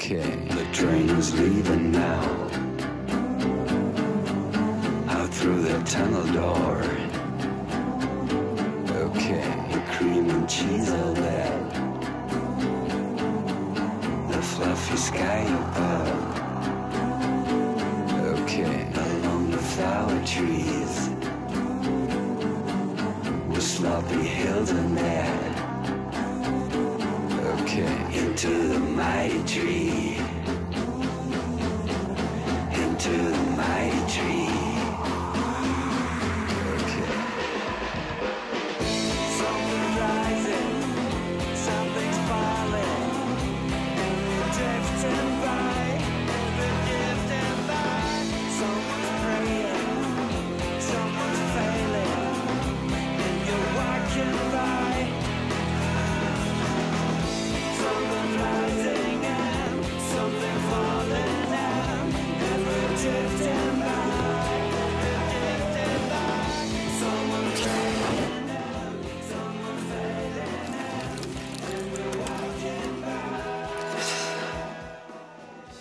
Okay. The train is leaving now. Out through the tunnel door. Okay. The cream and cheese all there. The fluffy sky above. Okay. Along the flower trees. With sloppy hills and there. Okay. Into the mighty tree. Into the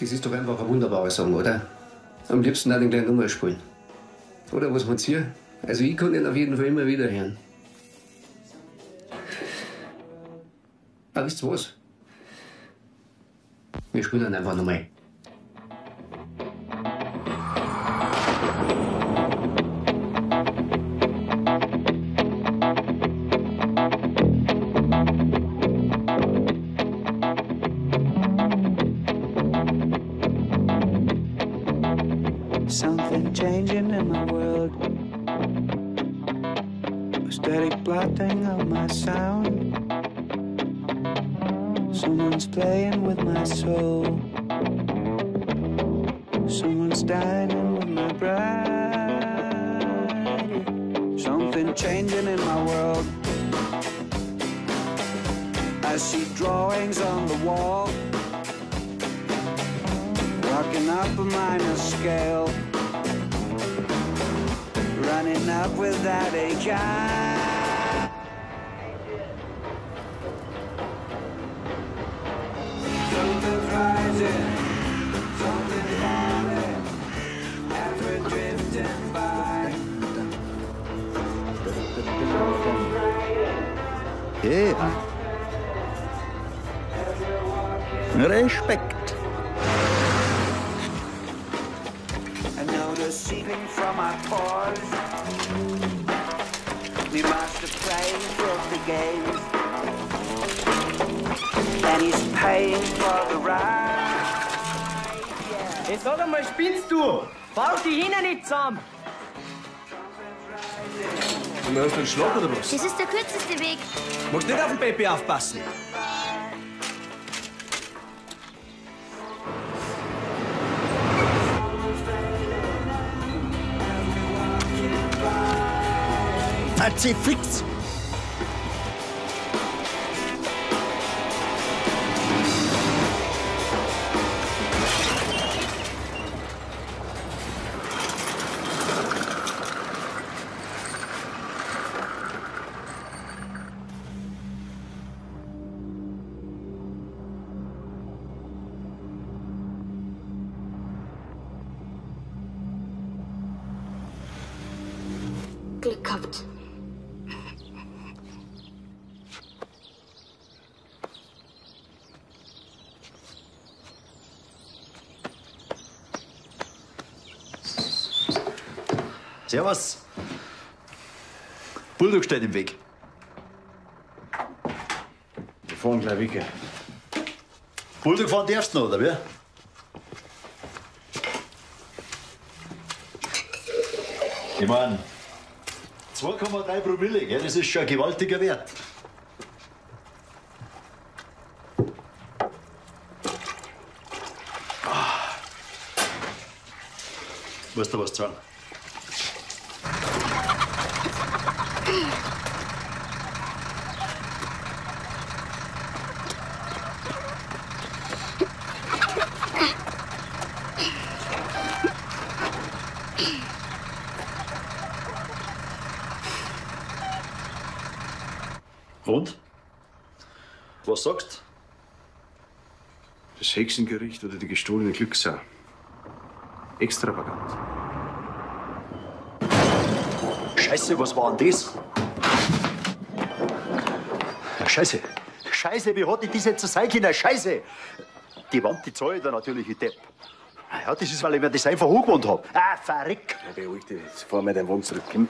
Das ist doch einfach ein wunderbarer Song, oder? Am liebsten auch den gleich nochmal spielen. Oder was meint ihr? Also ich kann ihn auf jeden Fall immer wieder hören. Aber wisst ihr was? Wir spielen ihn einfach nochmal. And he's paying for the ride. Jetzt sag einmal, spinnst du? Bauch die Hände nicht zusammen! Und hast du einen Schlag oder was? Das ist der kürzeste Weg. Musst nicht auf den Baby aufpassen. Pazifix. Servus. Bulldog steht im Weg. Wir fahren gleich weg. Bulldog fahren darfst du noch, oder wie? Ich mein, 2,3 Promille, gell? das ist schon ein gewaltiger Wert. Ah. Musst du was sagen? Und? Was sagst Das Hexengericht oder die gestohlene Glückssau. Extravagant. Scheiße, was war denn das? Scheiße. Scheiße, wie hat die das jetzt sein können? Scheiße. Die Wand, die zahle ich da natürlich, ich Depp. Ja, das ist, weil ich mir das einfach angewohnt hab. Ah, verrick. Ja, beruhig dich. Jetzt fahren wir in deinen Wagen zurück. Komm.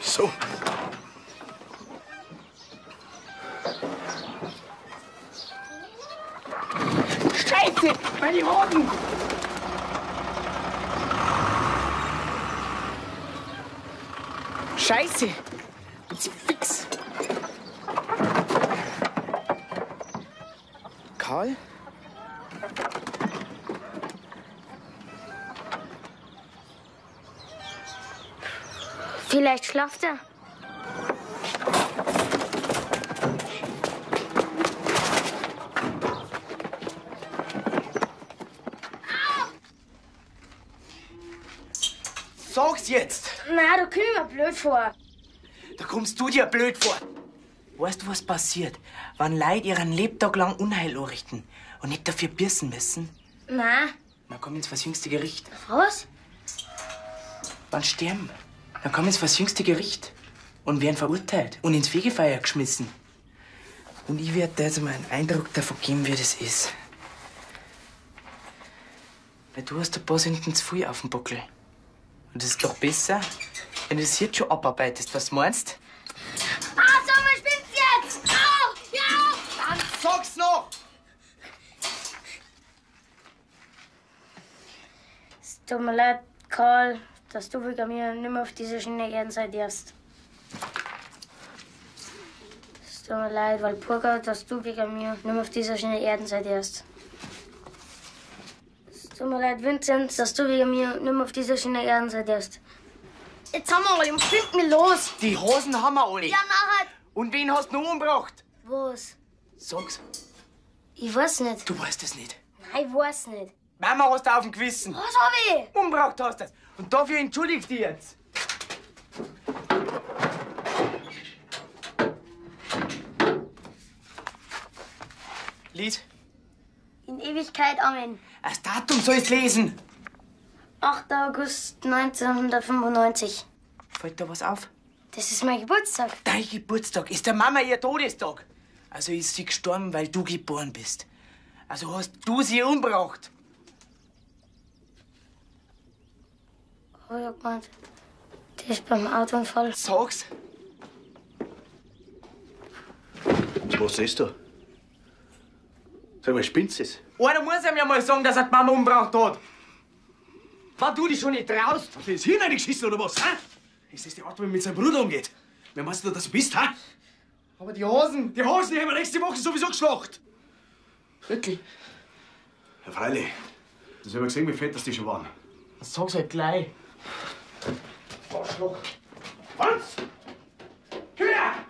So. Scheiße! Meine Hoden! Scheiße! Jetzt fix! Karl? Vielleicht schlaft er. Sag's jetzt! Na, da komm ich mir blöd vor. Da kommst du dir blöd vor. Weißt du, was passiert, wenn Leute ihren Lebtag lang Unheil anrichten und nicht dafür büßen müssen? Na, kommen sie vors jüngste Gericht. was? Wann sterben? Dann kommen sie vors jüngste Gericht und werden verurteilt und ins Fegefeuer geschmissen. Und ich werde dir jetzt mal einen Eindruck davon geben, wie das ist. Weil du hast ein paar Sünden zu viel auf dem Buckel. Und es ist doch besser, wenn du das jetzt schon abarbeitest. Was meinst Ah, sag mal, spinnst jetzt! Au! Ja! Dann sag's noch! Es tut mir leid, Karl, dass du wegen mir nicht mehr auf diese Schiene gehen sein darfst. Es tut mir leid, weil Burger, dass du wegen mir nicht mehr auf dieser Schiene Erden sein darfst. Es tut mir leid, Vincent, dass du wegen mir nicht mehr auf dieser Schiene Erden sein darfst. Jetzt haben wir alle, und find mir los! Die Hosen haben wir alle. Ja, nachher! Und wen hast du noch umgebracht? Was? Sag's, Ich weiß nicht. du weißt es nicht. Nein, ich weiß nicht. Mama hast du auf dem Gewissen. Was hab ich? Umgebracht hast du es. Und dafür entschuldigst du dich jetzt. Lied, In Ewigkeit, Amen. das Datum sollst lesen. 8. August 1995. Fällt da was auf? Das ist mein Geburtstag. Dein Geburtstag ist der Mama ihr Todestag. Also ist sie gestorben, weil du geboren bist. Also hast du sie umgebracht. Oh, hab gemeint, die ist beim Autounfall. Sag's. Was ist da? Sag mal, spinnst du es? Einer muss ihm ja mal sagen, dass er die Mama umgebracht hat. Wenn du dich schon nicht traust. Hast du ins Hirn reingeschissen oder was? Hä? Ist das die Art, wie man mit seinem Bruder umgeht? Wer meinst du, dass du bist, hä? Aber die Hosen. Die Hosen, die haben wir nächste Woche sowieso geschlacht. Wirklich? Ja, freilich. Das hab ich gesehen, wie fett das die schon waren. Sag's halt gleich. Arschloch. Komm her!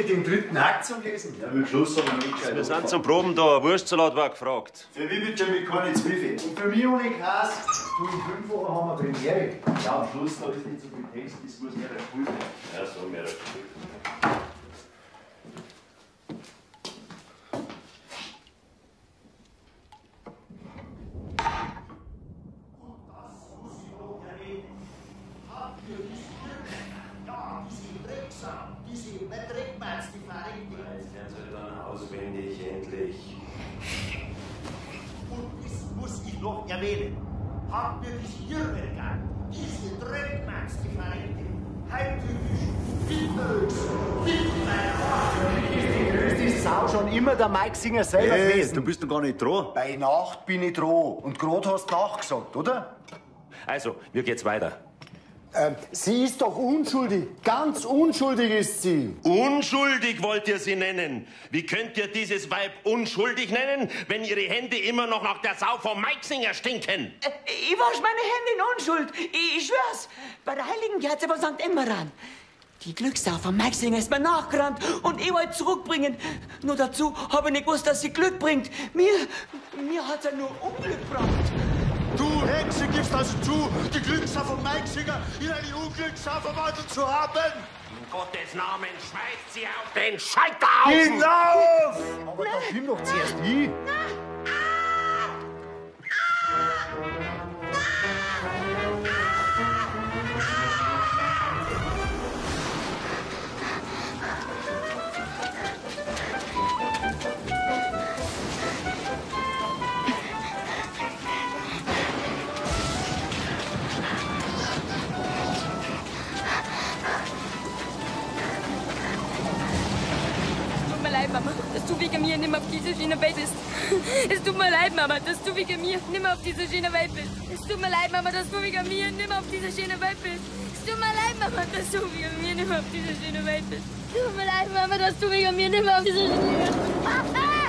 Endlich den dritten Akt zum Lesen? Ja, mit Schluss haben wir nicht Wir sind zum Proben da. Ein Wurstsalat war gefragt. Für mich bitte mit keine Zwiebeln. Und für mich ohne Käse, du in fünf Wochen haben wir Premiere. Ja, am Schluss da ist nicht so viel Text, das muss mehr sein. Ja, so mehr Jetzt lernen Sie dann auswendig, endlich. Und das muss ich noch erwähnen. Haben wir diese Irrwerker, diese Dreckmanns, die Verräte, heimtückisch, hinterrücks, Die größte Sau schon immer der Mike Singer selber Hey, gewesen. du bist doch gar nicht dran. Bei Nacht bin ich dran. Und gerade hast du nachgesagt, oder? Also, wie geht's weiter? Ähm, sie ist doch unschuldig. Ganz unschuldig ist sie. Unschuldig wollt ihr sie nennen. Wie könnt ihr dieses Weib unschuldig nennen, wenn ihre Hände immer noch nach der Sau vom Meixinger stinken? Ich wasch meine Hände in Unschuld. Ich, ich schwör's. Bei der heiligen Kerze von St. Emmeran. Die Glückssau von Meixinger ist mir nachgerannt und ich wollte zurückbringen. Nur dazu habe ich nicht gewusst, dass sie Glück bringt. Mir, mir hat's ja nur Unglück gebracht. Du Hexe gibst also zu, die Glückssau von Mike Singer in eine Unglückssau verwandelt zu haben? In Gottes Namen schmeißt sie auf den Scheiterhaufen! Hinauf! Aber da film doch zuerst ich. Es mir nimmer auf diese Schiene Welt bist. Es tut mir leid, Mama, dass du wegen mir nimmer auf diese Schiene Welt bist. Es tut mir leid, Mama, dass du wegen mir nimmer auf diese Schiene Welt bist. Es tut mir leid, Mama, dass du wegen mir nimmer auf diese Schiene Welt bist. Es tut mir leid, Mama, dass du wegen mir nimmer auf diese Schiene Welt bist.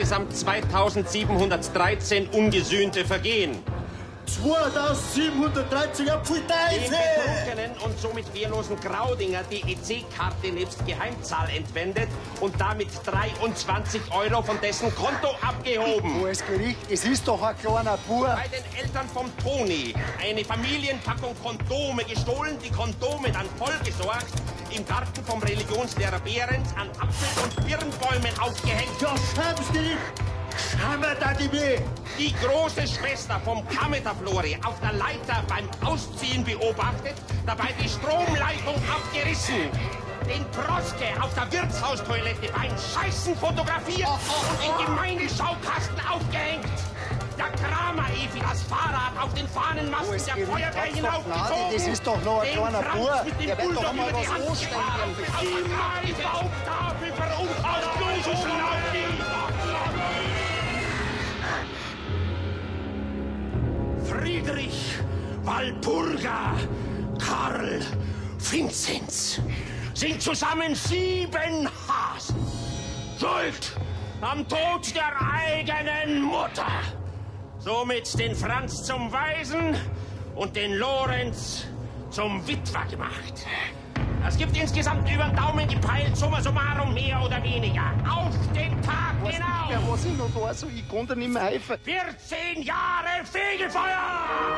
Insgesamt 2713 ungesühnte Vergehen. 2713 Den Apfelteise! betrunkenen und somit wehrlosen Graudinger die EC-Karte nebst Geheimzahl entwendet und damit 23 Euro von dessen Konto abgehoben. Hohes Gericht, es ist doch ein kleiner Bub. Bei den Eltern vom Toni eine Familienpackung Kondome gestohlen, die Kondome dann vollgesorgt, im Garten vom Religionslehrer Behrens an Apfel- und Birnbäumen aufgehängt. Ja, schämst dich! Die große Schwester vom Kametaflori auf der Leiter beim Ausziehen beobachtet, dabei die Stromleitung abgerissen. Den Proske auf der Wirtshaustoilette beim Scheißen fotografiert und in Gemeindeschaukasten aufgehängt. Der Kramer Evi das Fahrrad auf den Fahnenmasten Hohes der Feuerwehr. Gnade, das ist doch noch ein kleiner dem Der wird doch mal über die was Hand anstellen gefahren. können. Auf die Baumtafel verunfallt. Friedrich Walpurga Karl Vinzenz sind zusammen sieben Hasen. Schuld am Tod der eigenen Mutter. Somit den Franz zum Waisen und den Lorenz zum Witwer gemacht. Es gibt insgesamt über den Daumen gepeilt, summa summarum mehr oder weniger. Auf den Tag genau! Ja, was ich noch da so, ich konnte nicht mehr helfen. 14 Jahre Fegefeuer!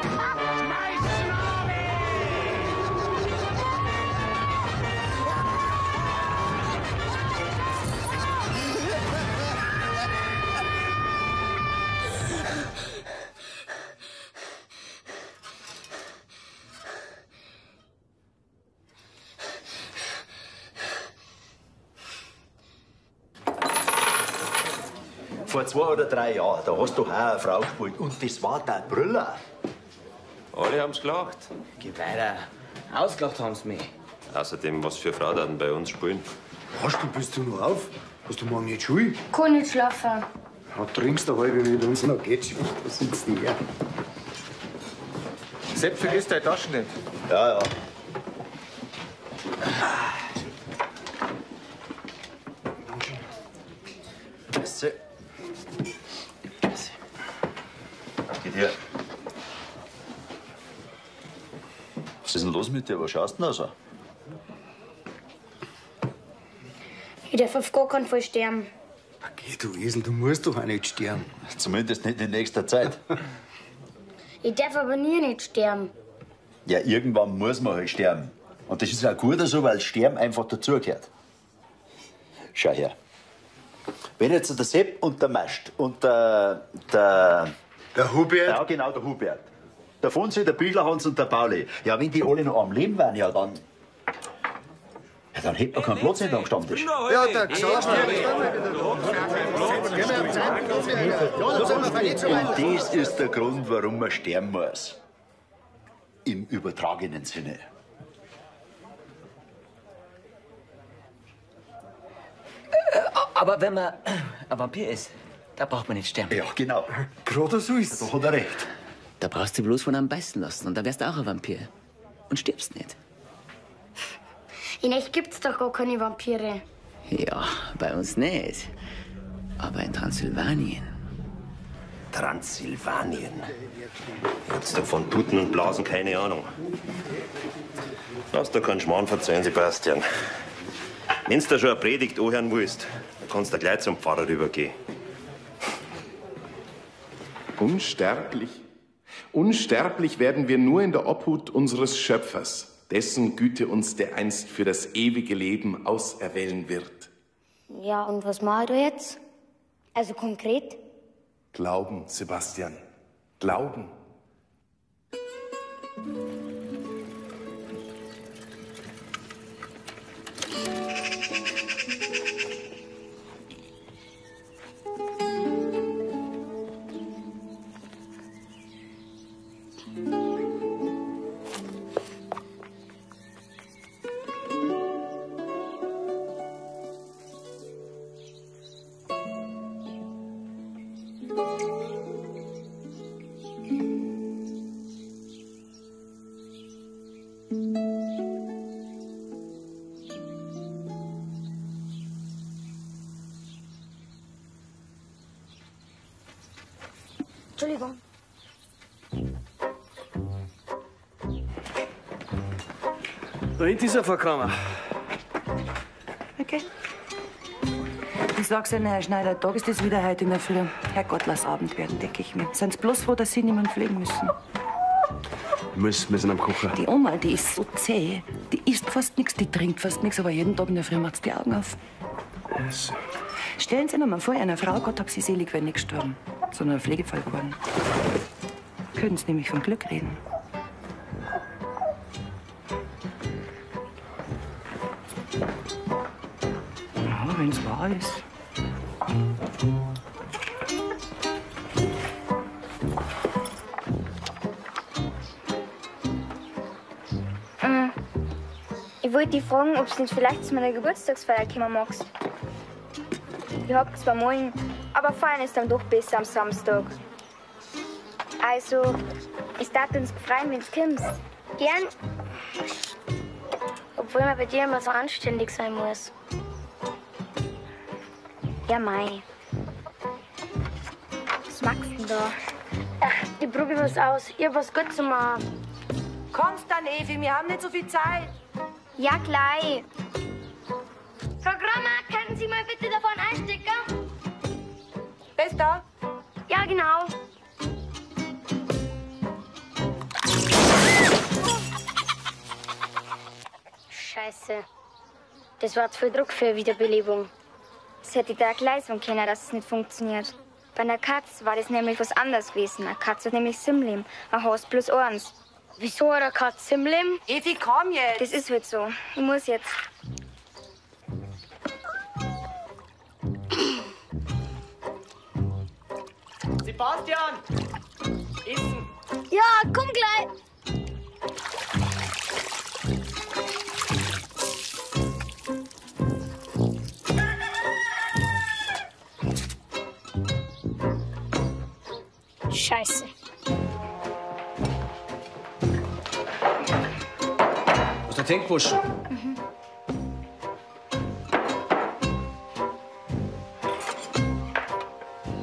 Vor zwei oder drei Jahren, da hast du auch eine Frau gespielt. Und das war der Brüller. Alle haben's gelacht. Geh weiter. Ausgelacht haben sie mich. Außerdem, was für Frauen dann bei uns spielen. Hast du, bist du noch auf? Hast du morgen nicht Schule? Kann nicht schlafen. Ja, trinkst du halbe mit uns, noch geht's schon. Wo sitzt du her? Sepp, vergiss deine Taschen nicht. Ja, ja. So. Geht her. Was ist denn los mit dir? Was schaust du denn so? Ich darf auf gar keinen Fall sterben. Geh, du Esel, du musst doch auch nicht sterben. Zumindest nicht in nächster Zeit. Ich darf aber nie nicht sterben. Ja, irgendwann muss man halt sterben. Und das ist auch gut so, weil Sterben einfach dazugehört. Schau her. Wenn jetzt der Sepp und der Mascht und der. Der, der Hubert? Ja, genau, der Hubert. Der Fonsi, der Büchlerhans und der Pauli. Ja, wenn die alle noch am Leben wären, ja, dann. Ja, dann hätte man keinen Platz nicht am Stammtisch. Ja, der. Und das ist der Grund, warum man sterben muss. Im übertragenen Sinne. Aber wenn man ein Vampir ist, da braucht man nicht sterben. Ja, genau. Gerade so ist Da hat er recht. Da brauchst du bloß von einem beißen lassen und dann wärst du auch ein Vampir. Und stirbst nicht. In echt gibt's doch gar keine Vampire. Ja, bei uns nicht. Aber in Transsilvanien. Transsilvanien. Jetzt davon Tuten und Blasen keine Ahnung. Lass dir keinen Schmarrn verzeihen, Sebastian. Wenn's da schon eine Predigt anhören willst, dann kannst du gleich zum Pfarrer rübergehen. Unsterblich. Unsterblich werden wir nur in der Obhut unseres Schöpfers, dessen Güte uns dereinst für das ewige Leben auserwählen wird. Ja, und was mach ich da jetzt? Also konkret? Glauben, Sebastian. Glauben. Entschuldigung. Da hinten ist er, Frau Kramer. Okay. Ich sag's Ihnen, Herr Schneider, Tag ist es wieder heute in der Früh. Herrgott, lass Abend werden, denke ich mir. Sind's bloß froh, dass Sie niemand pflegen müssen. Müssen, wir sind am Kochen. Die Oma, die ist so zäh. Die isst fast nichts, die trinkt fast nichts, aber jeden Tag in der Früh macht's die Augen auf. Yes. Stellen Sie sich mal vor, einer Frau, Gott hab sie selig, wäre nicht gestorben, sondern Pflegefall geworden. Können Sie nämlich von Glück reden. Ja, wenn's wahr ist. Mm. Ich wollte dich fragen, ob du nicht vielleicht zu meiner Geburtstagsfeier kommen magst. Ich hab zwar morgen, aber feiern ist dann doch besser am Samstag. Also, es darf uns freuen, wenn du kommst. Gern. Obwohl man bei dir immer so anständig sein muss. Ja, Mai. Was magst du denn da? Ach, ich probier was aus. Ich hab was Gutes zu machen. Kommst dann, Evi, wir haben nicht so viel Zeit. Ja, gleich. Das war zu viel Druck für eine Wiederbelebung. Es hätte da gleich sagen können, dass es nicht funktioniert. Bei einer Katz war das nämlich was anderes gewesen. Eine Katz hat nämlich Simlim, ein Haus plus eins. Wieso hat eine Katz Simlim? Evi, komm jetzt. Das ist halt so. Ich muss jetzt. Sebastian! Essen. Ja, komm gleich. Den gewaschen? Mhm.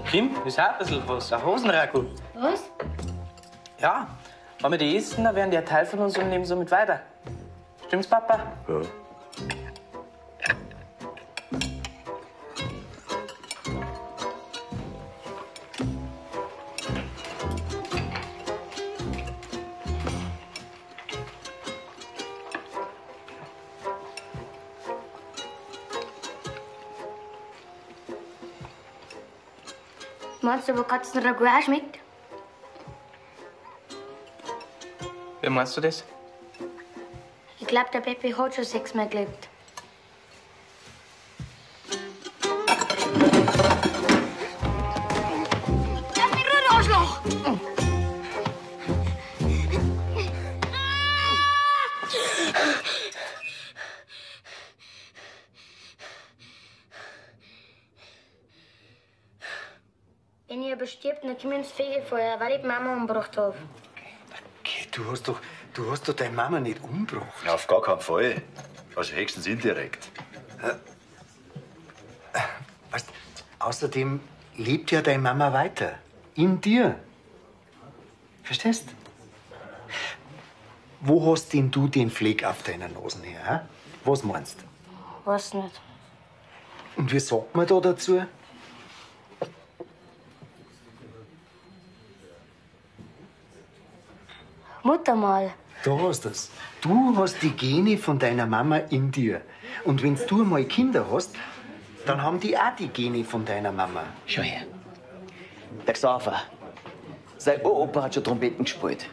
Kim, ist auch ein bisschen was. Ein Hosenrackel. Was? Ja, wenn wir die essen, dann werden die ein Teil von uns und nehmen somit weiter. Stimmt's, Papa? Ja. Meinst du, wo Katzenragout auch schmeckt? Wie meinst du das? Ich glaube, der Peppi hat schon sechsmal gelebt. Dann kommt ins Fegefeuer, weil ich die Mama umgebracht habe. Du hast doch, du hast doch deine Mama nicht umgebracht. Ja, auf gar keinen Fall. Also höchstens indirekt. Weißt, außerdem lebt ja deine Mama weiter. In dir. Verstehst? Wo hast denn du den Fleck auf deiner Nase her? Was meinst du? Weiß nicht. Und wie sagt man da dazu? Muttermal. Da hast du's. Du hast die Gene von deiner Mama in dir. Und wenn du mal Kinder hast, dann haben die auch die Gene von deiner Mama. Schau her. Der Xaver. Sein Opa hat schon Trompeten gespielt.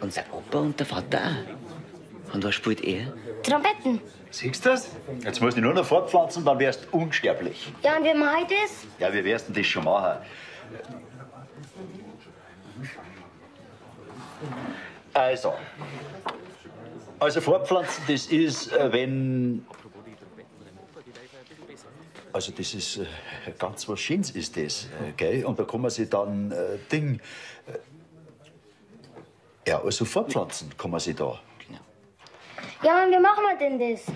Und sein Opa und der Vater auch. Und was spielt er? Trompeten. Siehst du das? Jetzt musst du nur noch fortpflanzen, dann wärst du unsterblich. Ja, und wie mache ich das? Ja, wie wärst du das schon machen? Also. Also fortpflanzen, das ist, äh, wenn. Also das ist äh, ganz was Schönes ist das, äh, gell? Und da kann man sich dann äh, Ding. Ja, also fortpflanzen kann man sich da. Ja, und wie machen wir denn das?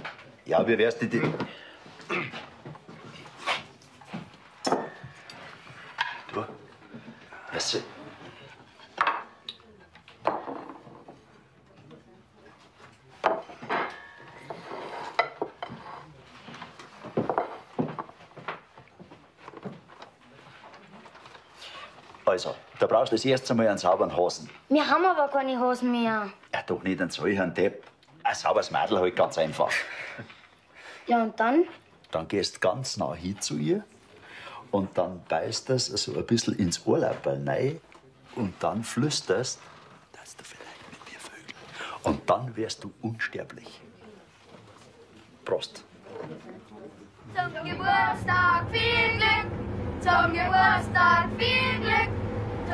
Ja, wie wärst du die. Du. Was? Also, da brauchst du das erste Mal einen sauberen Hosen. Wir haben aber keine Hosen mehr. Ja, doch nicht einen solchen Depp. Ein sauberes Mädel halt ganz einfach. Ja, und dann? Dann gehst ganz nah hin zu ihr und dann beißt das so ein bisschen ins Ohrlauberl rein und dann flüsterst, dass du vielleicht mit mir vögeln. Und dann wärst du unsterblich. Prost. Zum Geburtstag viel Glück, zum Geburtstag viel Glück,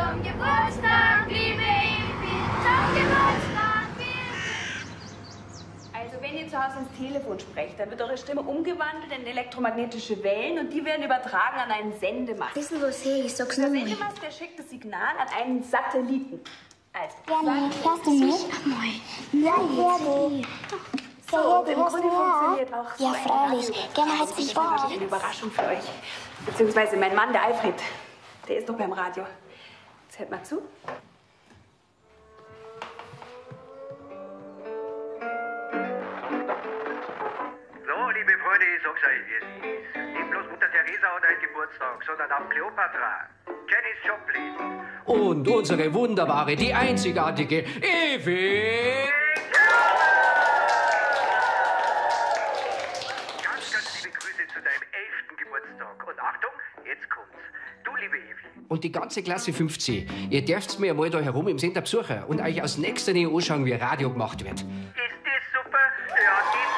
zum Geburtstag, liebe Evi, zum Geburtstag viel Also, wenn ihr zu Hause ins Telefon sprecht, dann wird eure Stimme umgewandelt in elektromagnetische Wellen und die werden übertragen an einen Sendemast. Wissen was hey, ich sag's Der nur mal. Sendemast, der schickt das Signal an einen Satelliten. Also, hörst du mich? Ja, ich höre dich. So, Ja, im Grunde funktioniert ja? auch so Ja, freilich. Halt Das sich ist vor. wirklich eine Überraschung für euch. Beziehungsweise mein Mann, der Alfred, der ist doch beim Radio. Hört mal zu. So, liebe Freunde, ich sag's euch, wie es ist. Nicht bloß Mutter Teresa hat heute Geburtstag, sondern auch Kleopatra, Janis Joplin, Und unsere wunderbare, die einzigartige Evi. Und die ganze Klasse 5C. Ihr dürft mir mal da herum im Sender besuchen und euch aus nächster Nähe anschauen, wie Radio gemacht wird. ist das super? Ja, das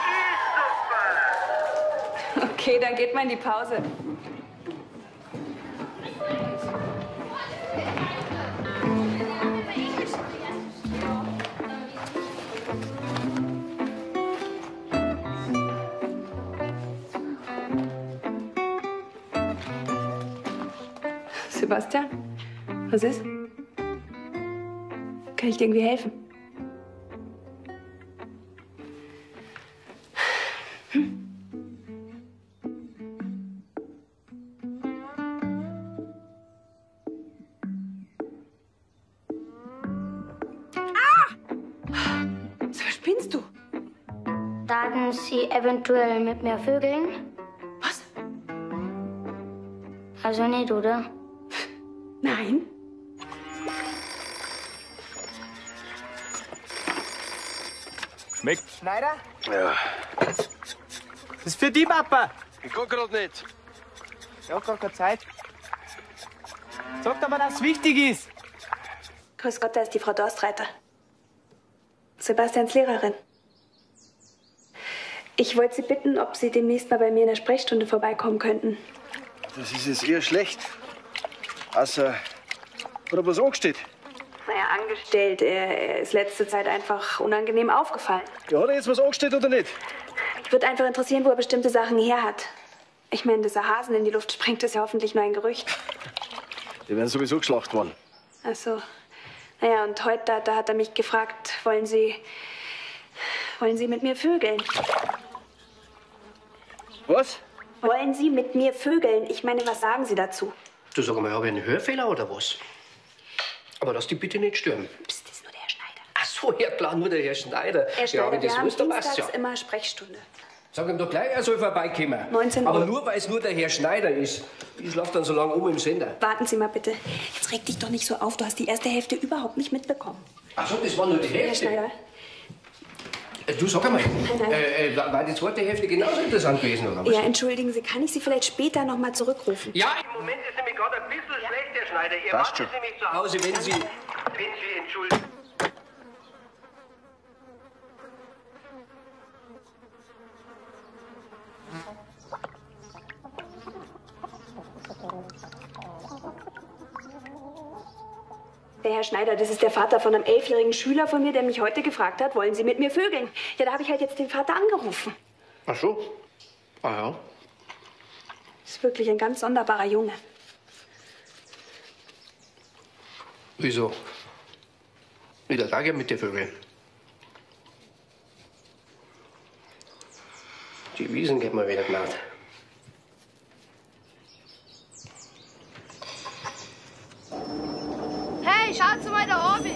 ist super. Okay, dann geht mal in die Pause. Sebastian? Was ist? Kann ich dir irgendwie helfen? Was spinnst du? Daten Sie eventuell mit mir vögeln? Was? Also nicht, oder? Nein. Schmeckt? Schneider? Ja. Das ist für die Papa. Ich kann grad nicht. Ja, gar keine Zeit. Sag doch mal, dass es wichtig ist. Grüß Gott, da ist die Frau Dorstreiter. Sebastians Lehrerin. Ich wollte Sie bitten, ob Sie demnächst mal bei mir in der Sprechstunde vorbeikommen könnten. Das ist jetzt eher schlecht. Außer, hat er was angestellt? Naja, angestellt. Er, er ist letzte Zeit einfach unangenehm aufgefallen. Ja, hat er jetzt was angestellt oder nicht? Mich würde einfach interessieren, wo er bestimmte Sachen her hat. Ich meine, dass er Hasen in die Luft sprengt, ist ja hoffentlich nur ein Gerücht. Die werden sowieso geschlacht worden. Ach so. Naja, und heute, da, da hat er mich gefragt, wollen Sie, wollen Sie mit mir vögeln? Was? Wollen Sie mit mir vögeln? Ich meine, was sagen Sie dazu? Du sag mal, habe ich einen Hörfehler oder was? Aber lass dich bitte nicht stören. Psst, das ist nur der Herr Schneider. Ach so, ja klar, nur der Herr Schneider. Herr ja, Schneider, wenn das wir so haben passt's dienstags ja. immer Sprechstunde. Sag ihm doch gleich, er soll vorbeikommen. 19 Aber Uhr. nur, weil es nur der Herr Schneider ist. Ich schlaf dann so lange um im Sender. Warten Sie mal bitte. Jetzt reg dich doch nicht so auf. Du hast die erste Hälfte überhaupt nicht mitbekommen. Ach so, das war nur die Herr Hälfte. Schneider, Äh, Du sag nein. äh, äh, war die zweite Hälfte genauso interessant gewesen, oder was? ja, entschuldigen Sie, kann ich Sie vielleicht später noch mal zurückrufen? Ja, Im Moment ist nämlich gerade ein bisschen schlecht, Herr Schneider. Ihr Passt wart schon. jetzt nämlich zu Hause, wenn Sie- Wenn Sie entschuldigen. Der Herr Schneider, das ist der Vater von einem elfjährigen Schüler von mir, der mich heute gefragt hat, wollen Sie mit mir vögeln? Ja, da habe ich halt jetzt den Vater angerufen. Ach so. Ah ja. Ist wirklich ein ganz sonderbarer Junge. Wieso? Wieder Tage mit den Vögeln. Die Wiesen geht mal wieder gemacht. Hey, schaut mal da oben.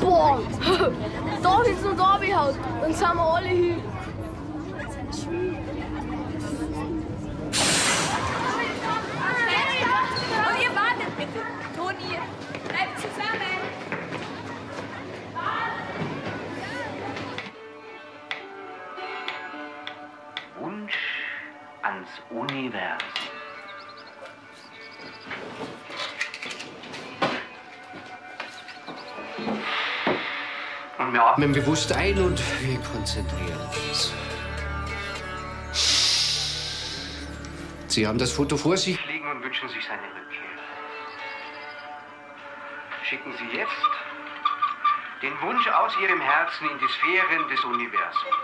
Boah, da ist noch da halt. Dann sind wir alle hier. Und ihr wartet bitte. Toni, bleibt zusammen. Wunsch ans Universum. Wir atmen bewusst ein und wir konzentrieren uns. Sie haben das Foto vor sich. Liegen und wünschen sich seine Rückkehr. Schicken Sie jetzt den Wunsch aus Ihrem Herzen in die Sphären des Universums.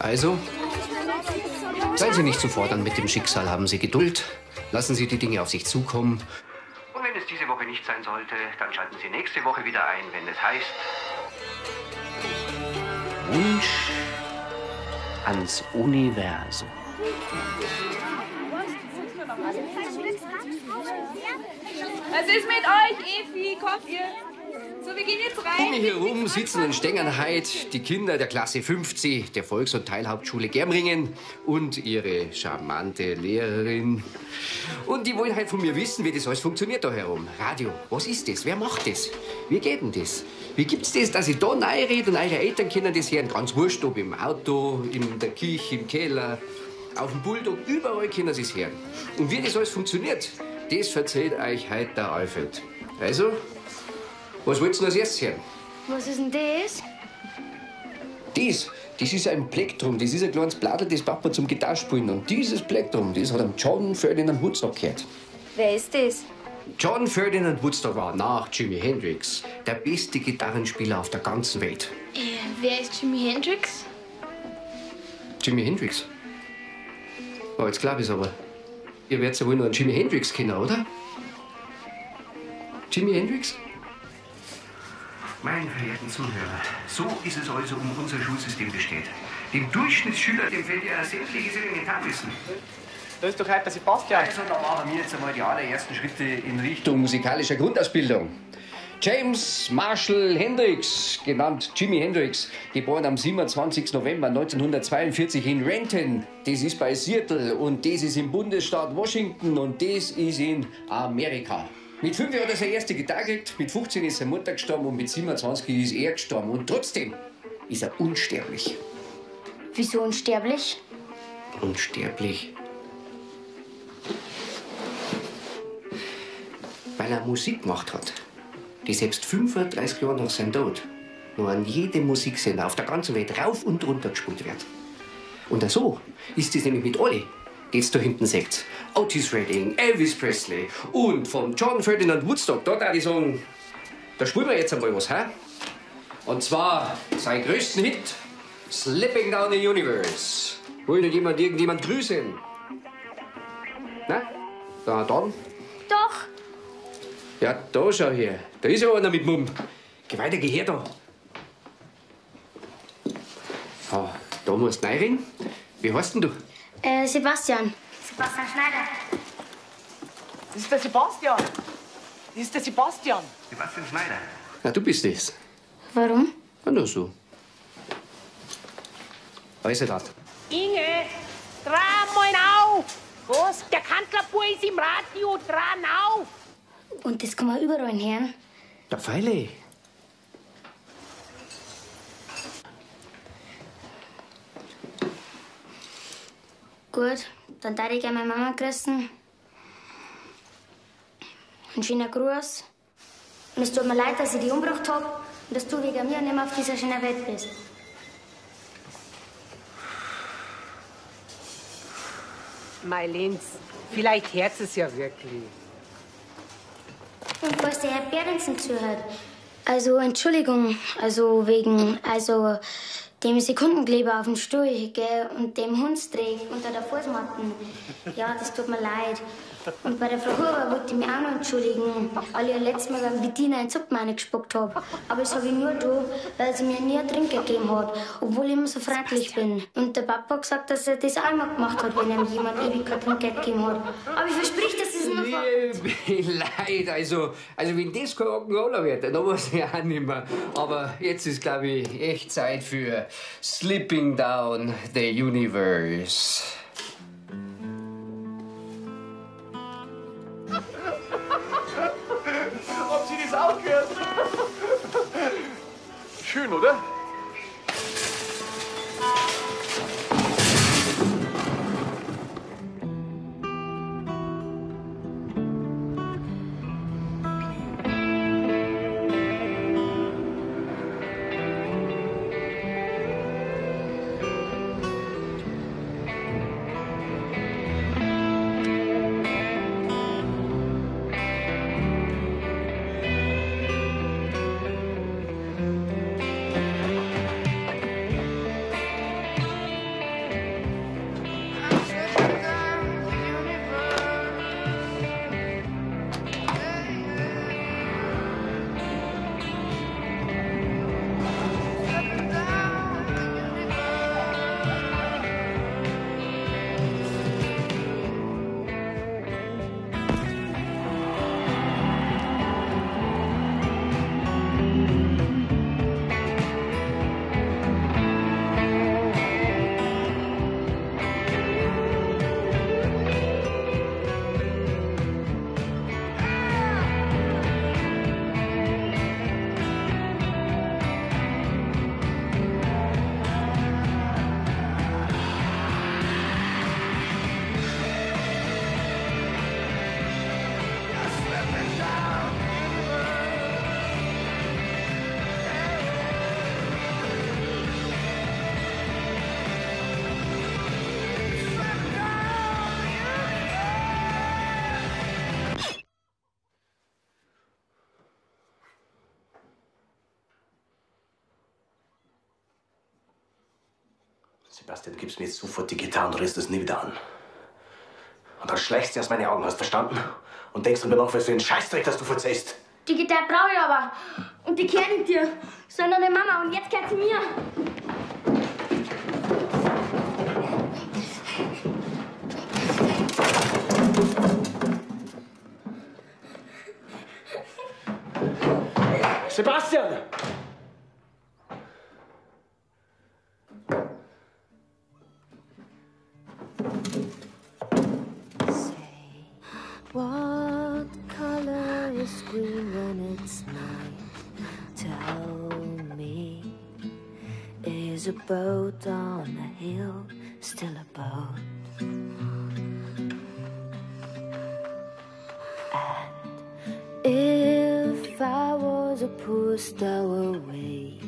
Also, seien Sie nicht zu fordern mit dem Schicksal, haben Sie Geduld. Lassen Sie die Dinge auf sich zukommen. Und wenn es diese Woche nicht sein sollte, dann schalten Sie nächste Woche wieder ein, wenn es heißt Wunsch ans Universum. Was ist mit euch, Evi? Kommt ihr? So, wir gehen jetzt Um rein. mich herum sitzen in Stengernheit die Kinder der Klasse 50 der Volks- und Teilhauptschule Germringen und ihre charmante Lehrerin. Und die wollen halt von mir wissen, wie das alles funktioniert da herum. Radio, was ist das? Wer macht das? Wie geht denn das? Wie gibt's das, dass ich da reinrede und eure Eltern können das hören? Ganz wurscht, ob im Auto, in der Küche, im Keller, auf dem Bulldog, überall können sie es hören. Und wie das alles funktioniert, das erzählt euch heute der Alfred. Also, was wollt's denn als erstes hören? Was ist denn das? Dies, das ist ein Plektrum. Das ist ein kleines Blattl, das man zum Gitarrespielen. Und dieses Plektrum, das hat am John Ferdinand Woodstock gehört. Wer ist das? John Ferdinand Woodstock war nach Jimi Hendrix der beste Gitarrenspieler auf der ganzen Welt. Äh, wer ist Jimi Hendrix? Jimi Hendrix? Oh, jetzt glaube ich's aber. Ihr werdet ja wohl nur einen Jimi Hendrix kennen, oder? Jimi Hendrix? Meine verehrten Zuhörer, so ist es also um unser Schulsystem besteht. Dem Durchschnittsschüler, dem fällt ja sämtliches Elementarwissen. Da ist doch heute der Sebastian. Also, da machen wir jetzt einmal die allerersten Schritte in Richtung musikalischer Grundausbildung. James Marshall Hendrix, genannt Jimi Hendrix, geboren am 27. November 1942 in Renton. Das ist bei Seattle und das ist im Bundesstaat Washington und das ist in Amerika. Mit 5 hat er seine erste Gitarre gekriegt, mit 15 ist seine Mutter gestorben und mit 27 ist er gestorben. Und trotzdem ist er unsterblich. Wieso unsterblich? Unsterblich. Weil er Musik gemacht hat, die selbst 35 Jahre nach seinem Tod nur an jedem Musiksender auf der ganzen Welt rauf und runter gespielt wird. Und so ist es nämlich mit alle, die jetzt da hinten seht. Otis Redding, Elvis Presley und von John Ferdinand Woodstock. Da darf ich sagen, da spielen wir jetzt einmal was, hä? Und zwar sein größten Hit, Slipping Down the Universe. Will nicht jemand irgendjemand grüßen? Na? Da, dann? Doch. Ja, da schau her. Da ist ja einer mit Mumm. Geh weiter, geh her da. Ah, da musst du reinreden. Wie heißt denn du? Äh, Sebastian. Sebastian Schneider. Das ist der Sebastian. Das ist der Sebastian. Sebastian Schneider. Ja, du bist es. Warum? Ja, nur so. Also das. Inge, dran mal auf! Was? Der Kantlerbub ist im Radio, dran auf! Und das kann man überall hören. Der Pfeile. Gut, dann darf ich gerne meine Mama grüßen. Ein schöner Gruß. Und es tut mir leid, dass ich dich umgebracht habe und dass du wegen mir nicht mehr auf dieser schönen Welt bist. Mein Lenz, vielleicht hört es ja wirklich. Und falls der Herr Behrensen zuhört, also Entschuldigung, also wegen, also dem Sekundenkleber auf dem Stuhl, gell, und dem Hundsträg unter der Fußmatten. Ja, das tut mir leid. Und bei der Frau Huber wollte ich mich auch noch entschuldigen, weil ich letztes Mal beim Bediener einen Zuppen reingespuckt habe. Aber das habe ich nur da, weil sie mir nie einen Trinker gegeben hat, obwohl ich immer so freundlich bin. Und der Papa hat gesagt, dass er das auch immer gemacht hat, wenn ihm jemand ewig kein Trinkgeld gegeben hat. Aber ich versprich, dass es noch leid, also, also wenn das kein Rock'n'Roller wird, dann weiß ich auch nicht mehr. Aber jetzt ist, glaube ich, echt Zeit für Slipping Down the Universe. Schön, oder? Die und rührst das nie wieder an. Und dann schleichst du aus meine Augen, hast du verstanden? Und denkst drüber nach, was für ein Scheißdreck, das du verzeihst. Die Gitarre brauche ich aber. Und die gehört nicht dir, sondern der Mama. Und jetzt gehört sie mir. When it's night? Tell me, is a boat on a hill still a boat? And if I was a poor stowaway,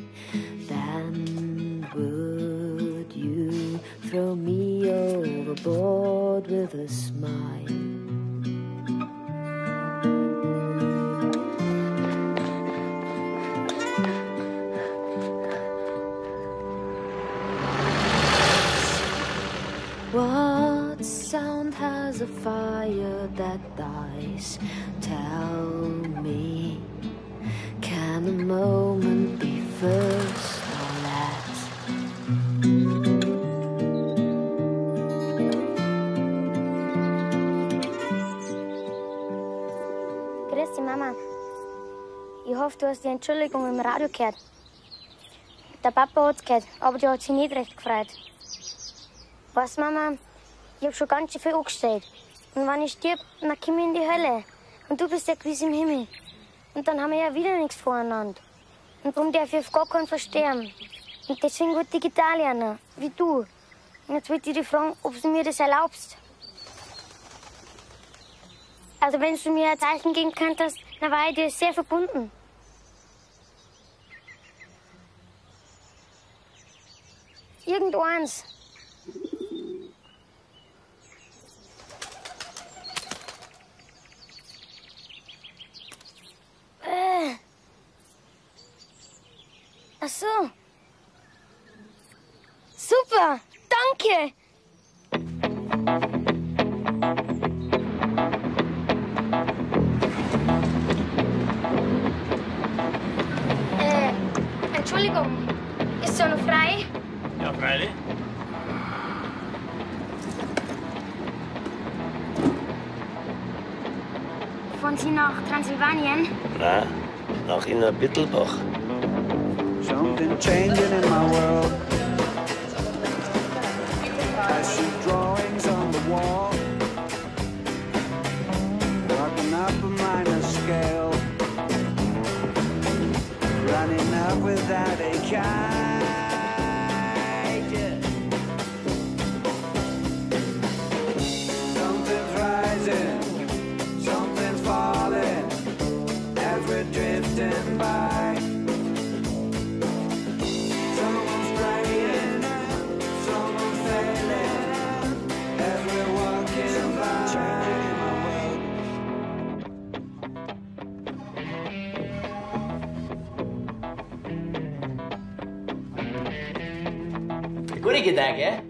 then would you throw me overboard with a smile? A fire that dies? Tell me, can a moment be first or last? Dich, Mama. Ich hoffe, du hast die Entschuldigung im Radio gehört. Der Papa hat's gehört, aber die hat sich nicht recht gefreut. Du, Mama, ich hab schon ganz schön viel angestellt. Und wenn ich stirb, dann komm ich in die Hölle. Und du bist ja gewiss im Himmel. Und dann haben wir ja wieder nichts voreinander. Und darum darf ich auf gar keinen versterben. Und deswegen ich Gitarre lernen, wie du. Und jetzt wollte ich dich fragen, ob du mir das erlaubst. Also wenn du mir ein Zeichen geben könntest, dann war ich dir sehr verbunden. Irgendeins. Äh. Ach so. Super, danke. Äh, Entschuldigung, ist so noch frei? Ja, freilich. Fahren Sie nach Transsilvanien? Nein, nach Innerbittelbach. Something changing in my world. I see drawings on the wall. Walking up a minor scale. Running up without a kite. Gute gell?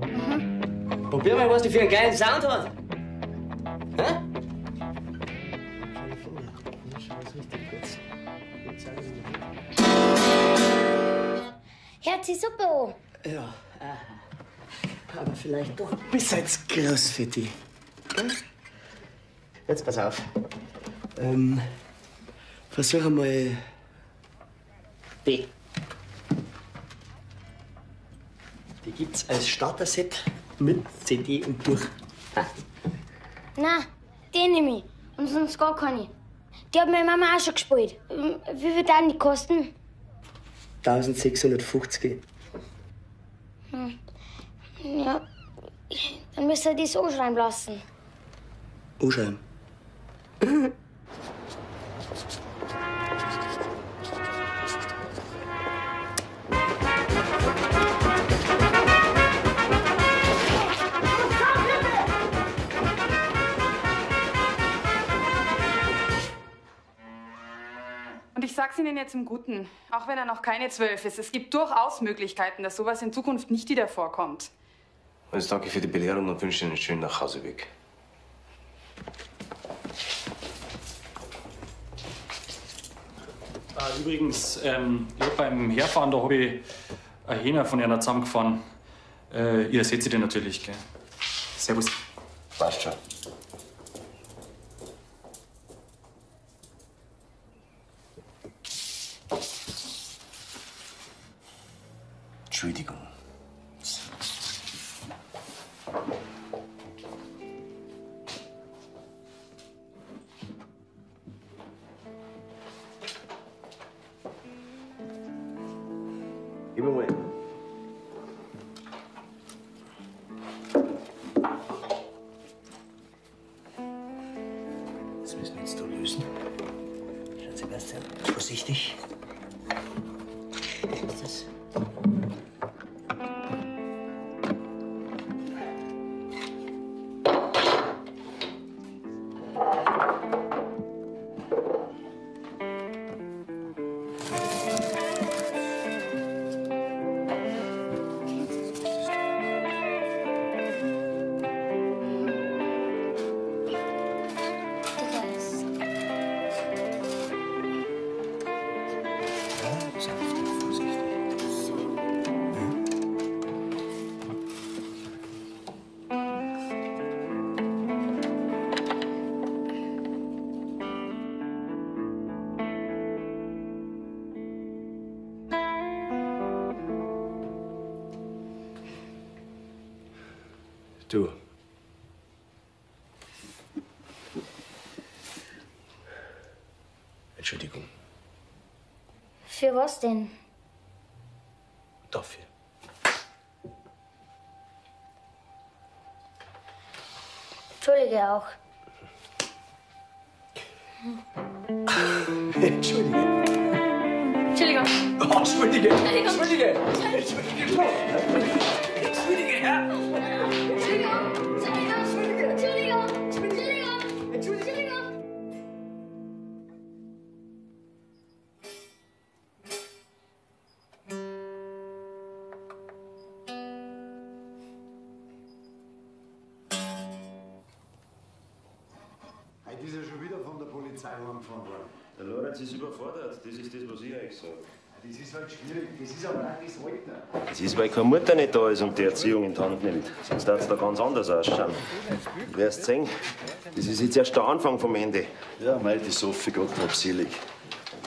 Mhm. Probier mal, was die für einen geilen Sound hat. Hä? Hört sich super an. Ja, aha. aber vielleicht doch bis jetzt groß für dich. Jetzt pass auf. Ähm, versuch einmal die. Die gibt's als Starter-Set mit CD und Buch. Na, den nehme ich. Und sonst gar keine. Die hat meine Mama auch schon gespielt. Ähm, Wie viel dann die kosten? 1650. Hm. Ja, dann müsst ihr die so schreiben lassen. Anschreiben. sag's Ihnen jetzt im Guten, auch wenn er noch keine zwölf ist, es gibt durchaus Möglichkeiten, dass sowas in Zukunft nicht wieder vorkommt. Also danke für die Belehrung und wünsche Ihnen einen schönen Nachhauseweg. Ah, übrigens, ähm, ja, beim Herfahren, da habe ich ein Hähner von einer zusammengefahren. Äh, ihr seht sie den natürlich, gell? Servus. Passt schon. Entschuldigung. Gib Du. Entschuldigung. Für was denn? Dafür. Entschuldige auch. Entschuldige. Entschuldigung. Oh, Entschuldige. Entschuldigung. Entschuldige. Entschuldige. Entschuldige, Herr. Das ist, weil keine Mutter nicht da ist und die Erziehung in die Hand nimmt. Sonst darf es da ganz anders ausschauen. Du wirst sehen, das ist jetzt erst der Anfang vom Ende. Ja, mei, die Sophie, Gott hab selig.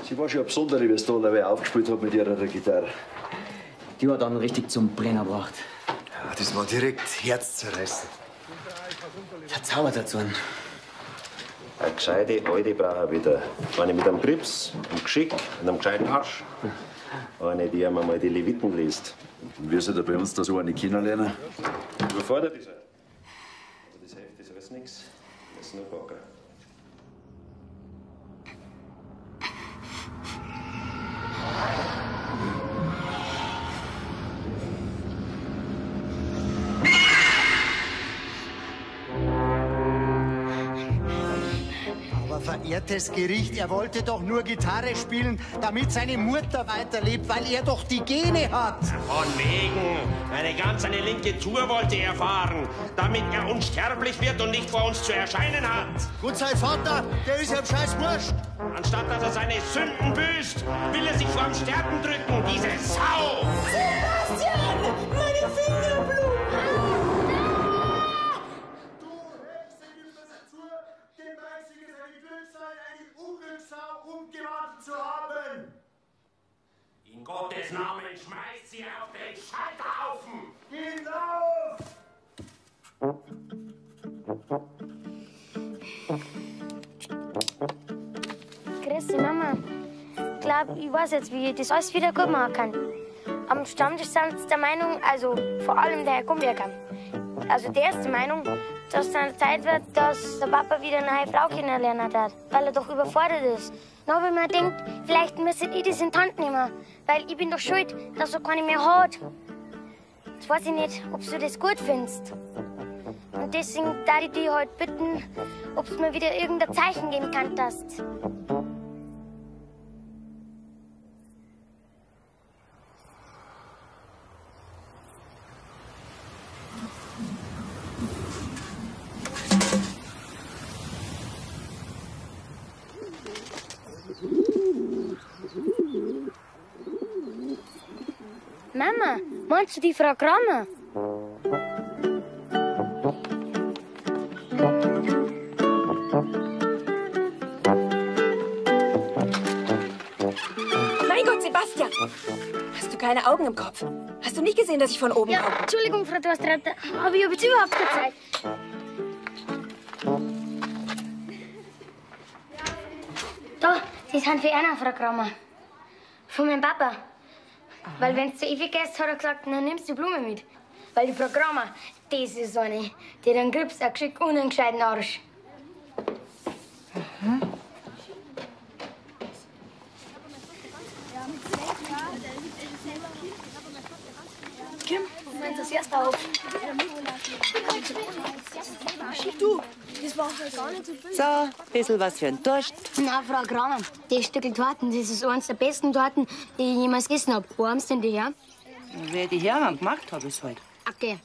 Sie war schon eine besondere, wie es da dabei aufgespielt hat mit ihrer Gitarre. Die hat dann richtig zum Brenner gebracht. Ja, das war direkt herzzerreißend. Verzaubert dazu. Eine gescheite Alte braucht er wieder. Eine mit einem Grips, einem Geschick und einem gescheiten Arsch. Eine, die einmal mal die Leviten liest. Und wie soll er bei uns da so eine kennenlernen? Überfordert ist er. Aber das hilft, ist alles nichts. Das ist nur Bagger. Aber verehrtes Gericht, er wollte doch nur Gitarre spielen, damit seine Mutter weiterlebt, weil er doch die Gene hat. Von wegen. Eine ganz eine linke Tour wollte er fahren, damit er unsterblich wird und nicht vor uns zu erscheinen hat. Gut, sein Vater, der ist ja scheiß wurscht. Anstatt dass er seine Sünden büßt, will er sich vorm Sterben drücken, diese Sau! Umgewandelt zu haben. In Gottes Namen schmeißt sie auf den Scheiterhaufen! Hinauf! Grüß dich, Mama. Ich glaube, ich weiß jetzt, wie ich das alles wieder gut machen kann. Am Stammtisch sind sie der Meinung, also vor allem der Herr Gumberger, also der ist der Meinung, dass es an der Zeit wird, dass der Papa wieder eine neue Frau kennenlernen hat, weil er doch überfordert ist. Habe ich mir gedacht, vielleicht müsstet ihr das in die Hand nehmen, weil ich bin doch schuld, dass er keine mehr hat. Jetzt weiß ich nicht, ob du das gut findest. Und deswegen darf ich dich heute bitten, ob du mir wieder irgendein Zeichen geben kannst. Mama, meinst du die Frau Kramer? Mein Gott, Sebastian! Hast du keine Augen im Kopf? Hast du nicht gesehen, dass ich von oben Ja, komme? Entschuldigung, Frau Dorstrater, aber ich habe jetzt überhaupt keine Zeit. Da, die sind für Anna, Frau Kramer. Von meinem Papa. Weil wenn du zu Ewig gehst, hat er gesagt, dann nimmst du die Blume mit. Weil die Kramer, das ist eine, die einen Grips, einen geschickt und einen gescheiten Arsch. Das erste auf. Du, das war halt gar nicht so billig. So, ein bisschen was für einen Durst. Na, Frau Kramer, die Stückel Torten, das ist eines der besten Torten, die ich jemals gegessen habe. Wo haben Sie denn die her? Wer die herhaben gemacht hat, ist halt. Okay.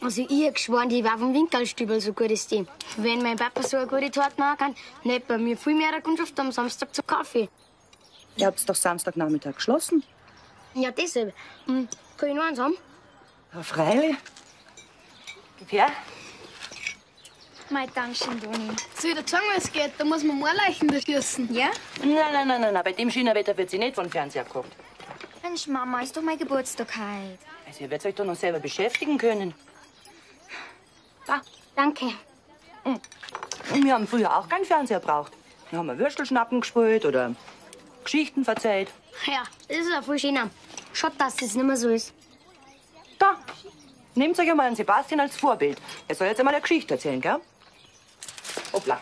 Also ich hab geschworen, die war vom Winkelstübel so gut ist die. Wenn mein Papa so eine gute Torte machen kann, nicht bei mir viel mehr Kundschaft am Samstag zum Kaffee. Ihr habt doch Samstagnachmittag geschlossen. Ja, deshalb. Hm, kann ich noch eins haben? Ja, freilich. Gib her. Mein Dankeschön, Toni. Soll ich dir sagen, wie es geht? Da muss man Moorleichen durchschießen. Ja? Nein, nein, nein, nein, nein. Bei dem schönen Wetter wird sie nicht von Fernseher geguckt. Mensch, Mama, ist doch mein Geburtstag heute. Also ihr werdet euch doch noch selber beschäftigen können. Da. Danke. Und wir haben früher auch keinen Fernseher braucht. Wir haben Würstelschnappen gespielt oder Geschichten verzählt. Ja, das ist ja voll schöner. Schaut, dass das nicht mehr so ist. Da. Nehmt euch einmal einen Sebastian als Vorbild. Er soll jetzt einmal eine Geschichte erzählen, gell? Hoppla.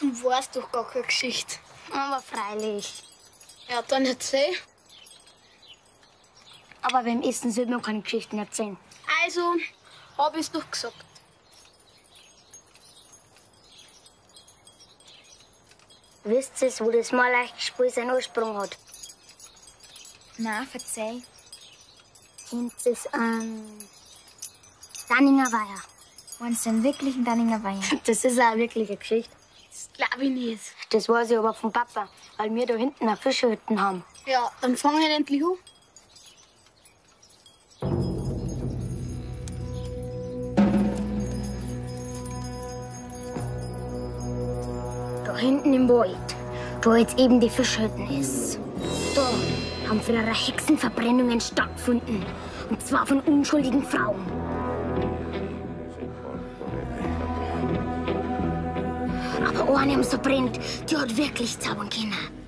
Du weißt doch gar keine Geschichte. Aber freilich. Ja, dann erzähl. Aber beim Essen sollte man keine Geschichten erzählen. Also, hab ich's doch gesagt. Wisst ihr, wo das Malachspiel seinen Ursprung hat? Na, verzeih. Und es ist, ähm, Danninger Weiher. Meinst du denn wirklich ein Danninger Weiher? Das ist eine wirkliche Geschichte. Das glaub ich nicht. Das weiß ich aber vom Papa, weil wir da hinten eine Fischhütten haben. Ja, dann fang ich endlich an. Hinten im Wald, da jetzt eben die Fischhütten ist. Da haben früher Hexenverbrennungen stattgefunden. Und zwar von unschuldigen Frauen. Aber eine haben so brennt, die hat wirklich zaubern können.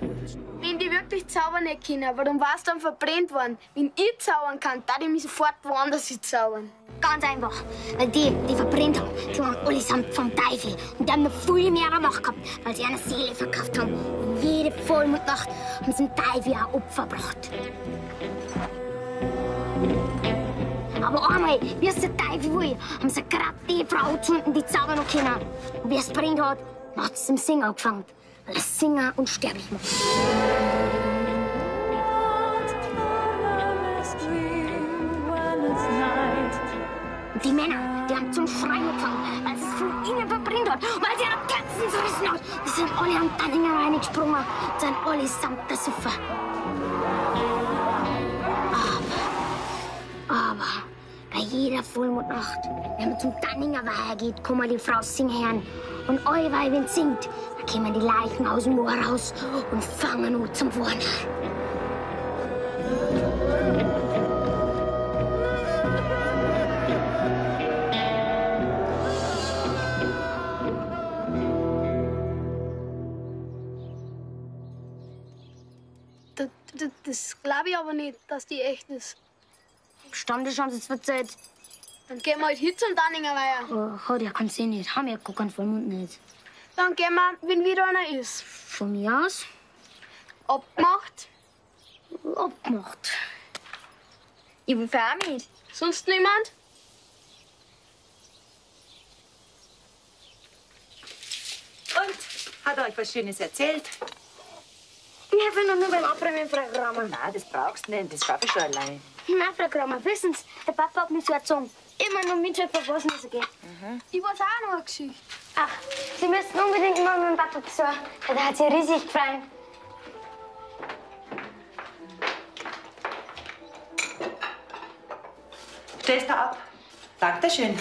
Zaubern nicht können, warum war's dann verbrennt worden? Wenn ich zaubern kann, darf ich mich sofort woanders zaubern. Ganz einfach. Weil die, die verbrennt haben, die waren allesamt vom Teufel. Und die haben noch viel mehr Macht gehabt, weil sie eine Seele verkauft haben. Und jede Vollmondnacht haben sie dem Teufel ein Opfer gebracht. Aber einmal, wie es der Teufel will, haben sie gerade die Frau gefunden, die zaubern noch können. Und wie es brennt hat, hat es zum Singen angefangen. Weil es Singen unsterblich macht. Die Männer, die haben zum Schreien angefangen, weil es von ihnen verbrennt hat, weil sie ihre Kerzen zerrissen hat. Die sind alle am Tanninger reingesprungen, und sind alle samt der Suffe. Aber, bei jeder Vollmondnacht, wenn man zum Tanninger Weiher geht, man die Frau singen. Und allweil, wenn sie singt, dann kommen die Leichen aus dem Moor raus und fangen an zum Wohnen. Das, das glaube ich aber nicht, dass die echt ist. Stande schon, es verzeiht. Dann gehen wir halt hin zum Danninger Weiher. Oh, hat ja keinen Sinn nicht. Haben ja gar keinen Vollmond nicht. Dann gehen wir, wenn wieder einer ist. Von mir aus? Abgemacht? Abgemacht. Ich will fahren mit. Sonst niemand? Und? Hat er euch was Schönes erzählt? Ich noch nur beim Abräumen, Frau Kramer. Nein, das brauchst du nicht. Das schaffe ich schon allein. Nein, Frau Kramer, wissen Sie, der Papa hat mich so erzogen. Immer nur mithelfen, was nicht so geht. Ich weiß auch noch eine Geschichte. Ach, Sie müssen unbedingt mal mit dem Papa besuchen. Der hat sich riesig gefreut. Stellst du ab? Dankeschön.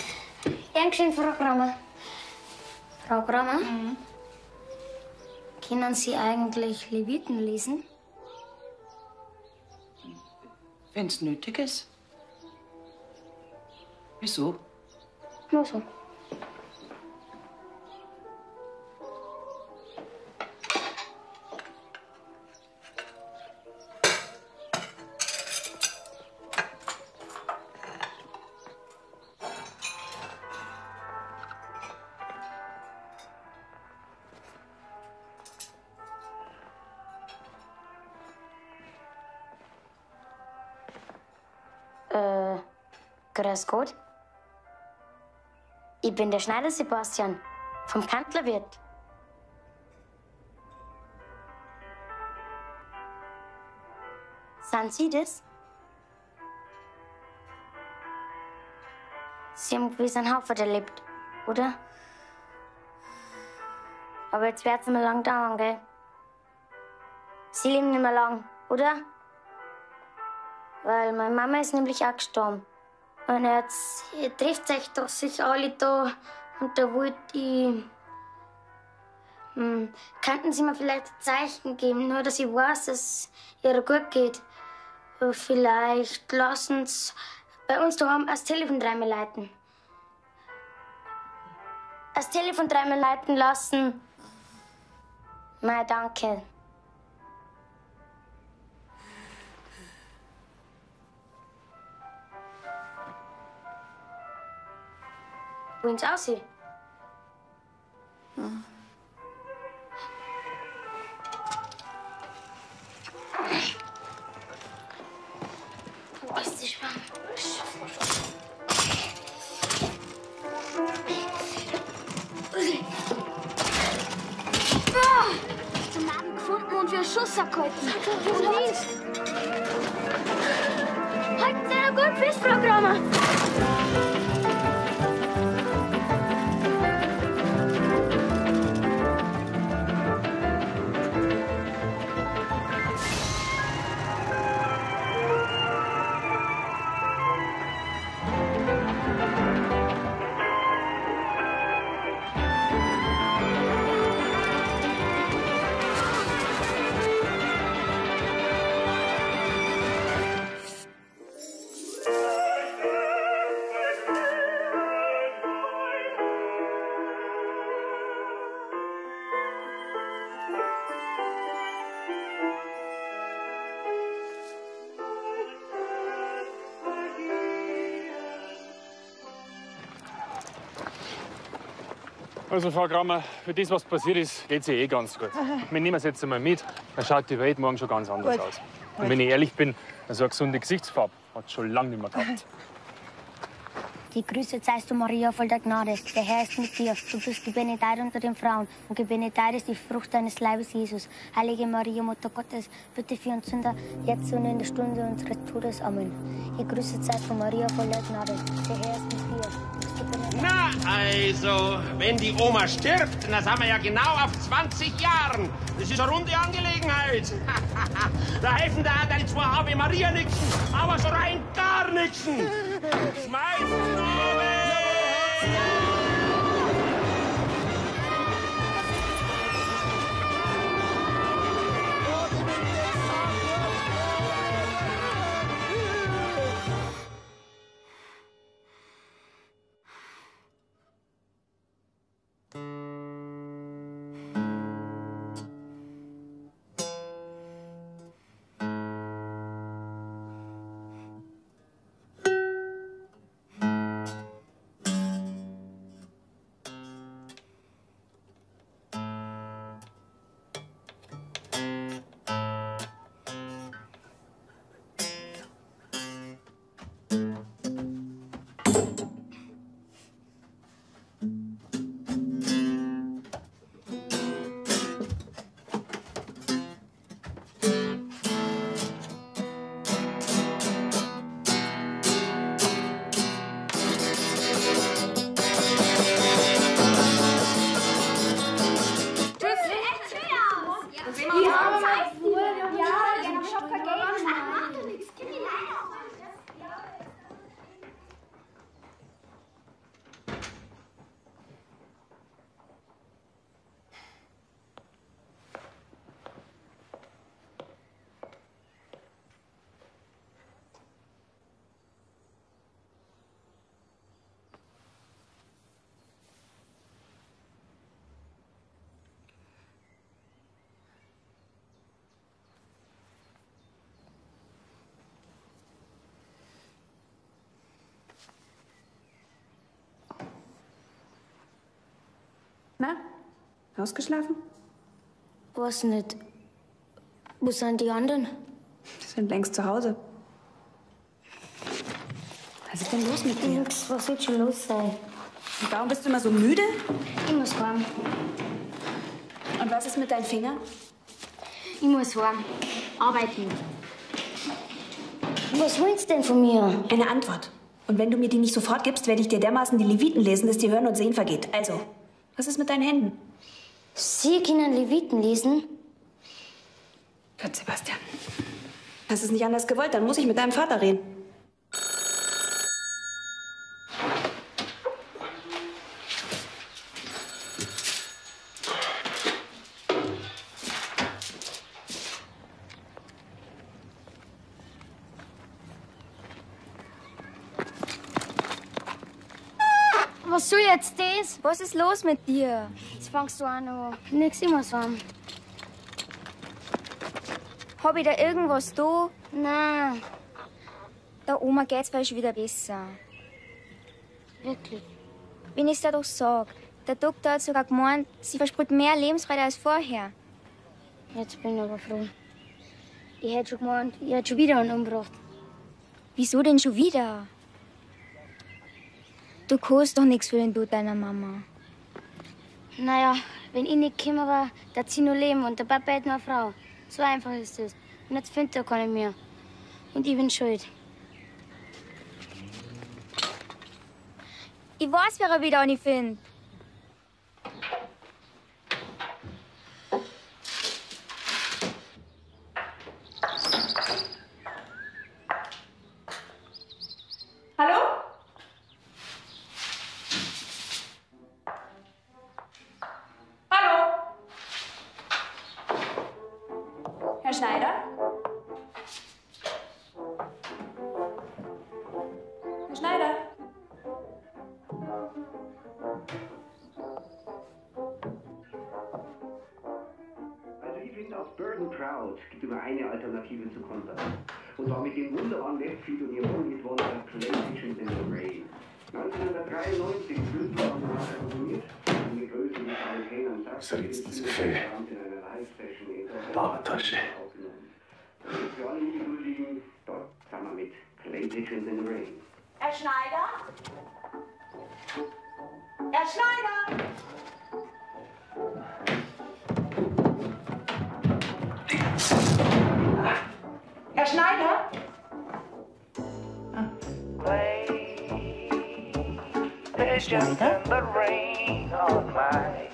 Dankeschön, Frau Grammer. Frau Grammer? Können Sie eigentlich Leviten lesen? Wenn's nötig ist. Wieso? Nur so. Grüß Gott. Ich bin der Schneider Sebastian vom Kantlerwirt. Sind Sie das? Sie haben gewiss einen Haufen erlebt, oder? Aber jetzt wird's nicht mehr lang dauern, gell? Sie leben nicht mehr lang, oder? Weil meine Mama ist nämlich auch gestorben. Und jetzt trifft euch doch sich alle da und da wollte ich. Hm, könnten Sie mir vielleicht ein Zeichen geben, nur dass ich weiß, dass es ihr gut geht? Vielleicht lassen Sie bei uns daheim das Telefon dreimal leiten. Das Telefon dreimal leiten lassen. Mei, danke. Wollen Sie aussehen? Wo ist die Schwamm? Ah! Den Laden gefunden und wir einen Schuss abgehalten. Und links. Halten Sie noch gut fest, Also, Frau Grammer, für das, was passiert ist, geht sie eh ganz gut. Wir nehmen es jetzt einmal mit, dann schaut die Welt morgen schon ganz anders Gut. aus. Und wenn ich ehrlich bin, so eine gesunde Gesichtsfarbe hat es schon lange nicht mehr gehabt. Die Grüße zeigst du, Maria, voll der Gnade. Der Herr ist mit dir. Du bist gebenedeit unter den Frauen. Und gebenedeit ist die Frucht deines Leibes, Jesus. Heilige Maria, Mutter Gottes, bitte für uns Sünder, jetzt und in der Stunde unseres Todes. Amen. Die Grüße zeigst du, Maria, voll der Gnade. Der Herr ist mit dir. Du bist gebenedeit. Na, also, wenn die Oma stirbt, dann sind wir ja genau auf 20 Jahren. Das ist eine runde Angelegenheit. da helfen da deine zwei Ave Maria nixen, aber so rein gar nixen. Schmeißen Na, ausgeschlafen? Was nicht. Wo sind die anderen? Die sind längst zu Hause. Was ist denn los mit dir? Nix, was wird schon los sein? Und warum bist du immer so müde? Ich muss heim. Und was ist mit deinen Fingern? Ich muss heim. Arbeiten. Was wollen Sie denn von mir? Eine Antwort. Und wenn du mir die nicht sofort gibst, werde ich dir dermaßen die Leviten lesen, dass dir Hören und Sehen vergeht. Also, was ist mit deinen Händen? Sie können Leviten lesen? Gott, Sebastian. Hast es nicht anders gewollt, dann muss ich mit deinem Vater reden. Was soll jetzt das? Was ist los mit dir? Jetzt fangst du an, an. Nix immer so an. Hab ich da irgendwas da? Nein. Der Oma geht's vielleicht wieder besser. Wirklich? Wenn ich's dir doch sag. Der Doktor hat sogar gemeint, sie versprüht mehr Lebensfreude als vorher. Jetzt bin ich aber froh. Ich hätte schon gemeint, ich hätte schon wieder einen umgebracht. Wieso denn schon wieder? Du kannst doch nichts für den Tod deiner Mama. Naja, wenn ich nicht gekommen war, da sie nur leben und der Papa hat nur eine Frau. So einfach ist es. Und jetzt findet er keine mehr. Und ich bin schuld. Ich weiß, wer er wieder eine findet. Wunderbaren Westfield und ihrem Ungetwonter Playstations in the Rain. 1993 Blütenbaum komponiert. Und die Größe des Amerikanern Was riecht das Gefühl? Bauertasche. Für alle Ungeduldigen, dort sind wir mit Playstations in the Rain. Herr Schneider? Herr Schneider? Herr Schneider? Pigeons in the rain on my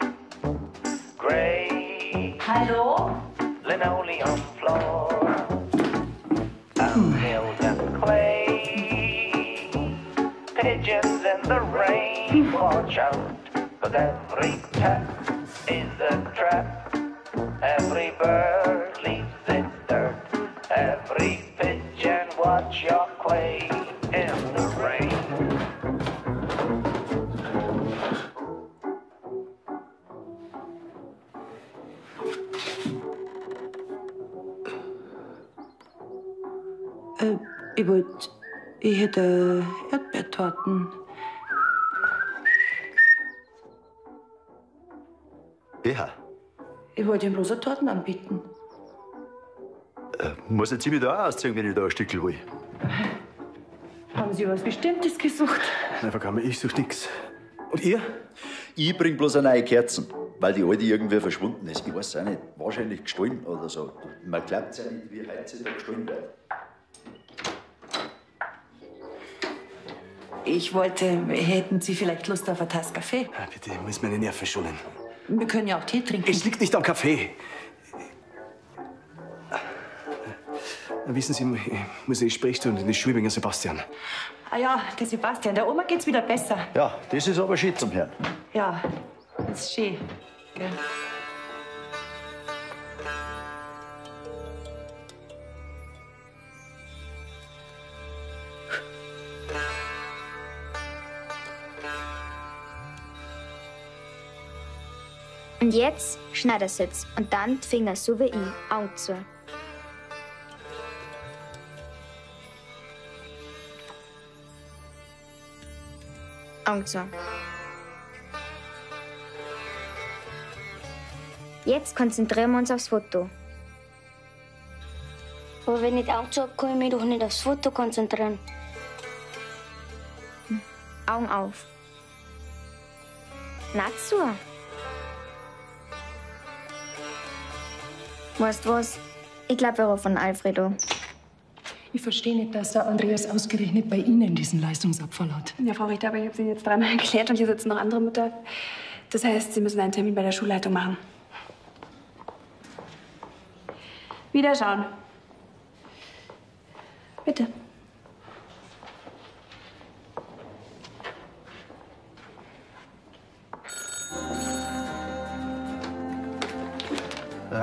gray Hallo? linoleum floor. I'm filled in clay. Pigeons in the rain, watch out, 'cause every tap is a trap. Every bird leaves its dirt. Every pigeon, watch your clay ich wollte. Ich hätte Erdbeertorten. Ja, Ich wollte ihm bloß Torten anbieten. äh, muss ich ziemlich da ausziehen, wenn ich da ein Stückel will. Haben Sie was Bestimmtes gesucht? Nein, Frau Kammer, ich such nix. Und ihr? Ich bring bloß eine neue Kerzen, weil die alte irgendwie verschwunden ist. Ich weiß auch nicht, wahrscheinlich gestohlen oder so. Man glaubt ja nicht, wie heutzutage gestohlen wird. Ich wollte, hätten Sie vielleicht Lust auf eine Tasse Kaffee? Ah, bitte, ich muss meine Nerven schonen. Wir können ja auch Tee trinken. Es liegt nicht am Kaffee. Wissen Sie, ich muss eine Sprechstunde in die Schule wegen Sebastian. Ah ja, der Sebastian, der Oma geht's wieder besser. Ja, das ist aber schön zum Hören. Ja, das ist schön. Gell? Und jetzt Schneidersitz und dann die Finger so wie ich, Augen zu. Augen zu. Jetzt konzentrieren wir uns aufs Foto. Aber wenn ich Angst habe, kann ich mich doch nicht aufs Foto konzentrieren. Augen auf. Na zu. Weißt du was? Ich glaube, wir rufen Alfredo. Ich verstehe nicht, dass der Andreas ausgerechnet bei Ihnen diesen Leistungsabfall hat. Ja, Frau Richter, aber ich habe es Ihnen jetzt dreimal erklärt und hier sitzen noch andere Mütter. Das heißt, Sie müssen einen Termin bei der Schulleitung machen. Wiederschauen. Bitte.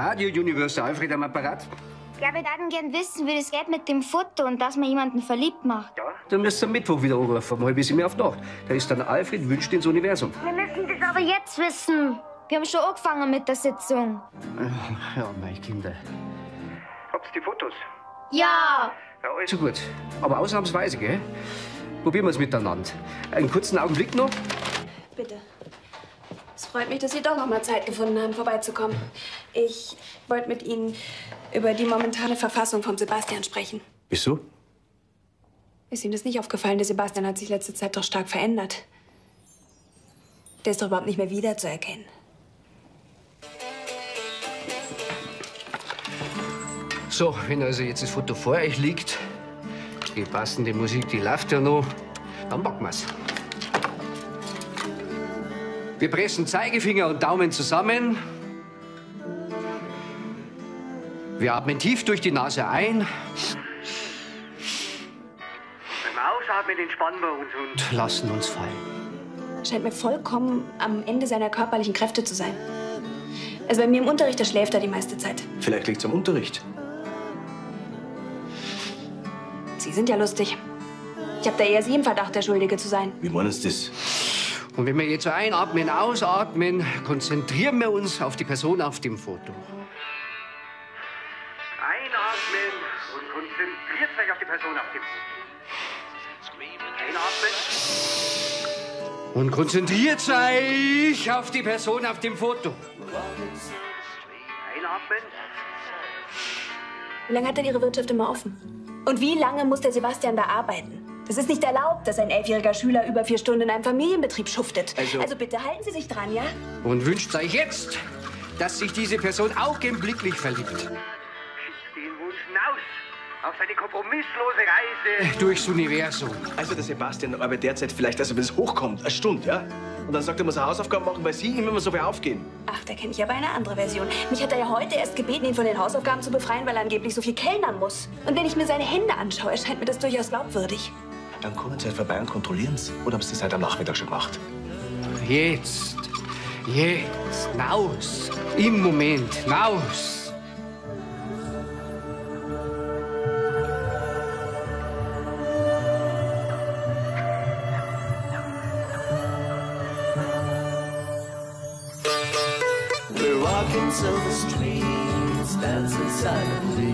Radio Universe Alfred am Apparat. Ja, wir würden gern wissen, wie das geht mit dem Foto und dass man jemanden verliebt macht. Dann müsst ihr am Mittwoch wieder anrufen, um halb bis mir auf Nacht. Da ist dann Alfred wünscht ins Universum. Wir müssen das aber jetzt wissen. Wir haben schon angefangen mit der Sitzung. Ja, meine Kinder. Habt ihr die Fotos? Ja! Ja, also gut. Aber ausnahmsweise, gell? Probieren wir es miteinander. Einen kurzen Augenblick noch. Bitte. Es freut mich, dass Sie doch noch mal Zeit gefunden haben, vorbeizukommen. Ich wollte mit Ihnen über die momentane Verfassung von Sebastian sprechen. Wieso? Ist Ihnen das nicht aufgefallen? Der Sebastian hat sich letzte Zeit doch stark verändert. Der ist doch überhaupt nicht mehr wiederzuerkennen. So, wenn also jetzt das Foto vor euch liegt, die passende Musik, die läuft ja noch, dann packen wir's. Wir pressen Zeigefinger und Daumen zusammen. Wir atmen tief durch die Nase ein Beim Ausatmen entspannen wir uns und lassen uns fallen. Scheint mir vollkommen am Ende seiner körperlichen Kräfte zu sein. Also bei mir im Unterricht, da schläft er die meiste Zeit. Vielleicht liegt's am Unterricht. Sie sind ja lustig. Ich habe da eher Sie im Verdacht, der Schuldige zu sein. Wie meinen Sie das? Und wenn wir jetzt so einatmen, ausatmen, konzentrieren wir uns auf die Person auf dem Foto. einatmen und konzentriert euch auf die Person auf dem Einatmen. Und konzentriert euch auf die Person auf dem Foto. Einatmen. Wie lange hat denn Ihre Wirtschaft immer offen? Und wie lange muss der Sebastian da arbeiten? Das ist nicht erlaubt, dass ein elfjähriger Schüler über vier Stunden in einem Familienbetrieb schuftet. Also- also bitte halten Sie sich dran, ja? Und wünscht euch jetzt, dass sich diese Person augenblicklich verliebt. Den Wunsch hinaus auf seine kompromisslose Reise. Durchs Universum. Also der Sebastian arbeitet derzeit vielleicht, also wenn es hochkommt, eine Stunde, ja? Und dann sagt er, er muss eine Hausaufgaben machen, weil Sie immer so viel aufgehen. Ach, da kenne ich aber eine andere Version. Mich hat er ja heute erst gebeten, ihn von den Hausaufgaben zu befreien, weil er angeblich so viel kellnern muss. Und wenn ich mir seine Hände anschaue, erscheint mir das durchaus glaubwürdig. Dann kommen Sie halt vorbei und kontrollieren Sie. Oder haben Sie das heute am Nachmittag schon gemacht? Jetzt. Jetzt. Naus. Im Moment. Naus. We're walking silver streets, dancing silently,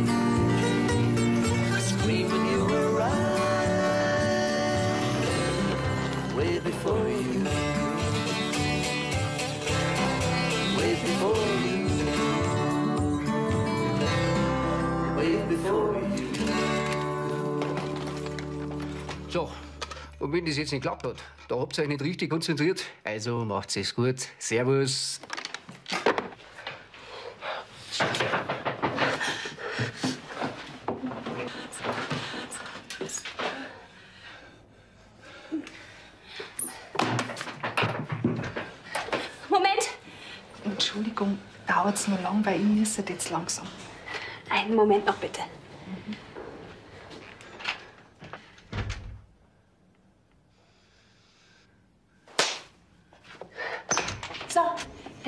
Und wenn das jetzt nicht klappt hat, da habt ihr euch nicht richtig konzentriert. Also macht's es gut. Servus. Moment! Entschuldigung, dauert's nur lang, weil ich müsste jetzt langsam. Einen Moment noch bitte. So,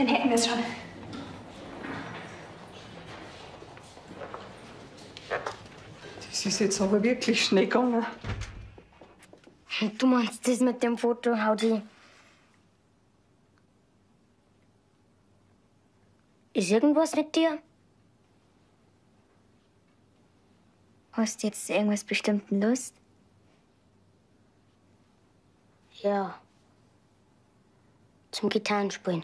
dann hätten wir es schon. Das ist jetzt aber wirklich schnell gegangen. Du meinst das mit dem Foto, Haudi? Ist irgendwas mit dir? Hast du jetzt irgendwas bestimmten Lust? Ja. Zum Gitarrenspielen.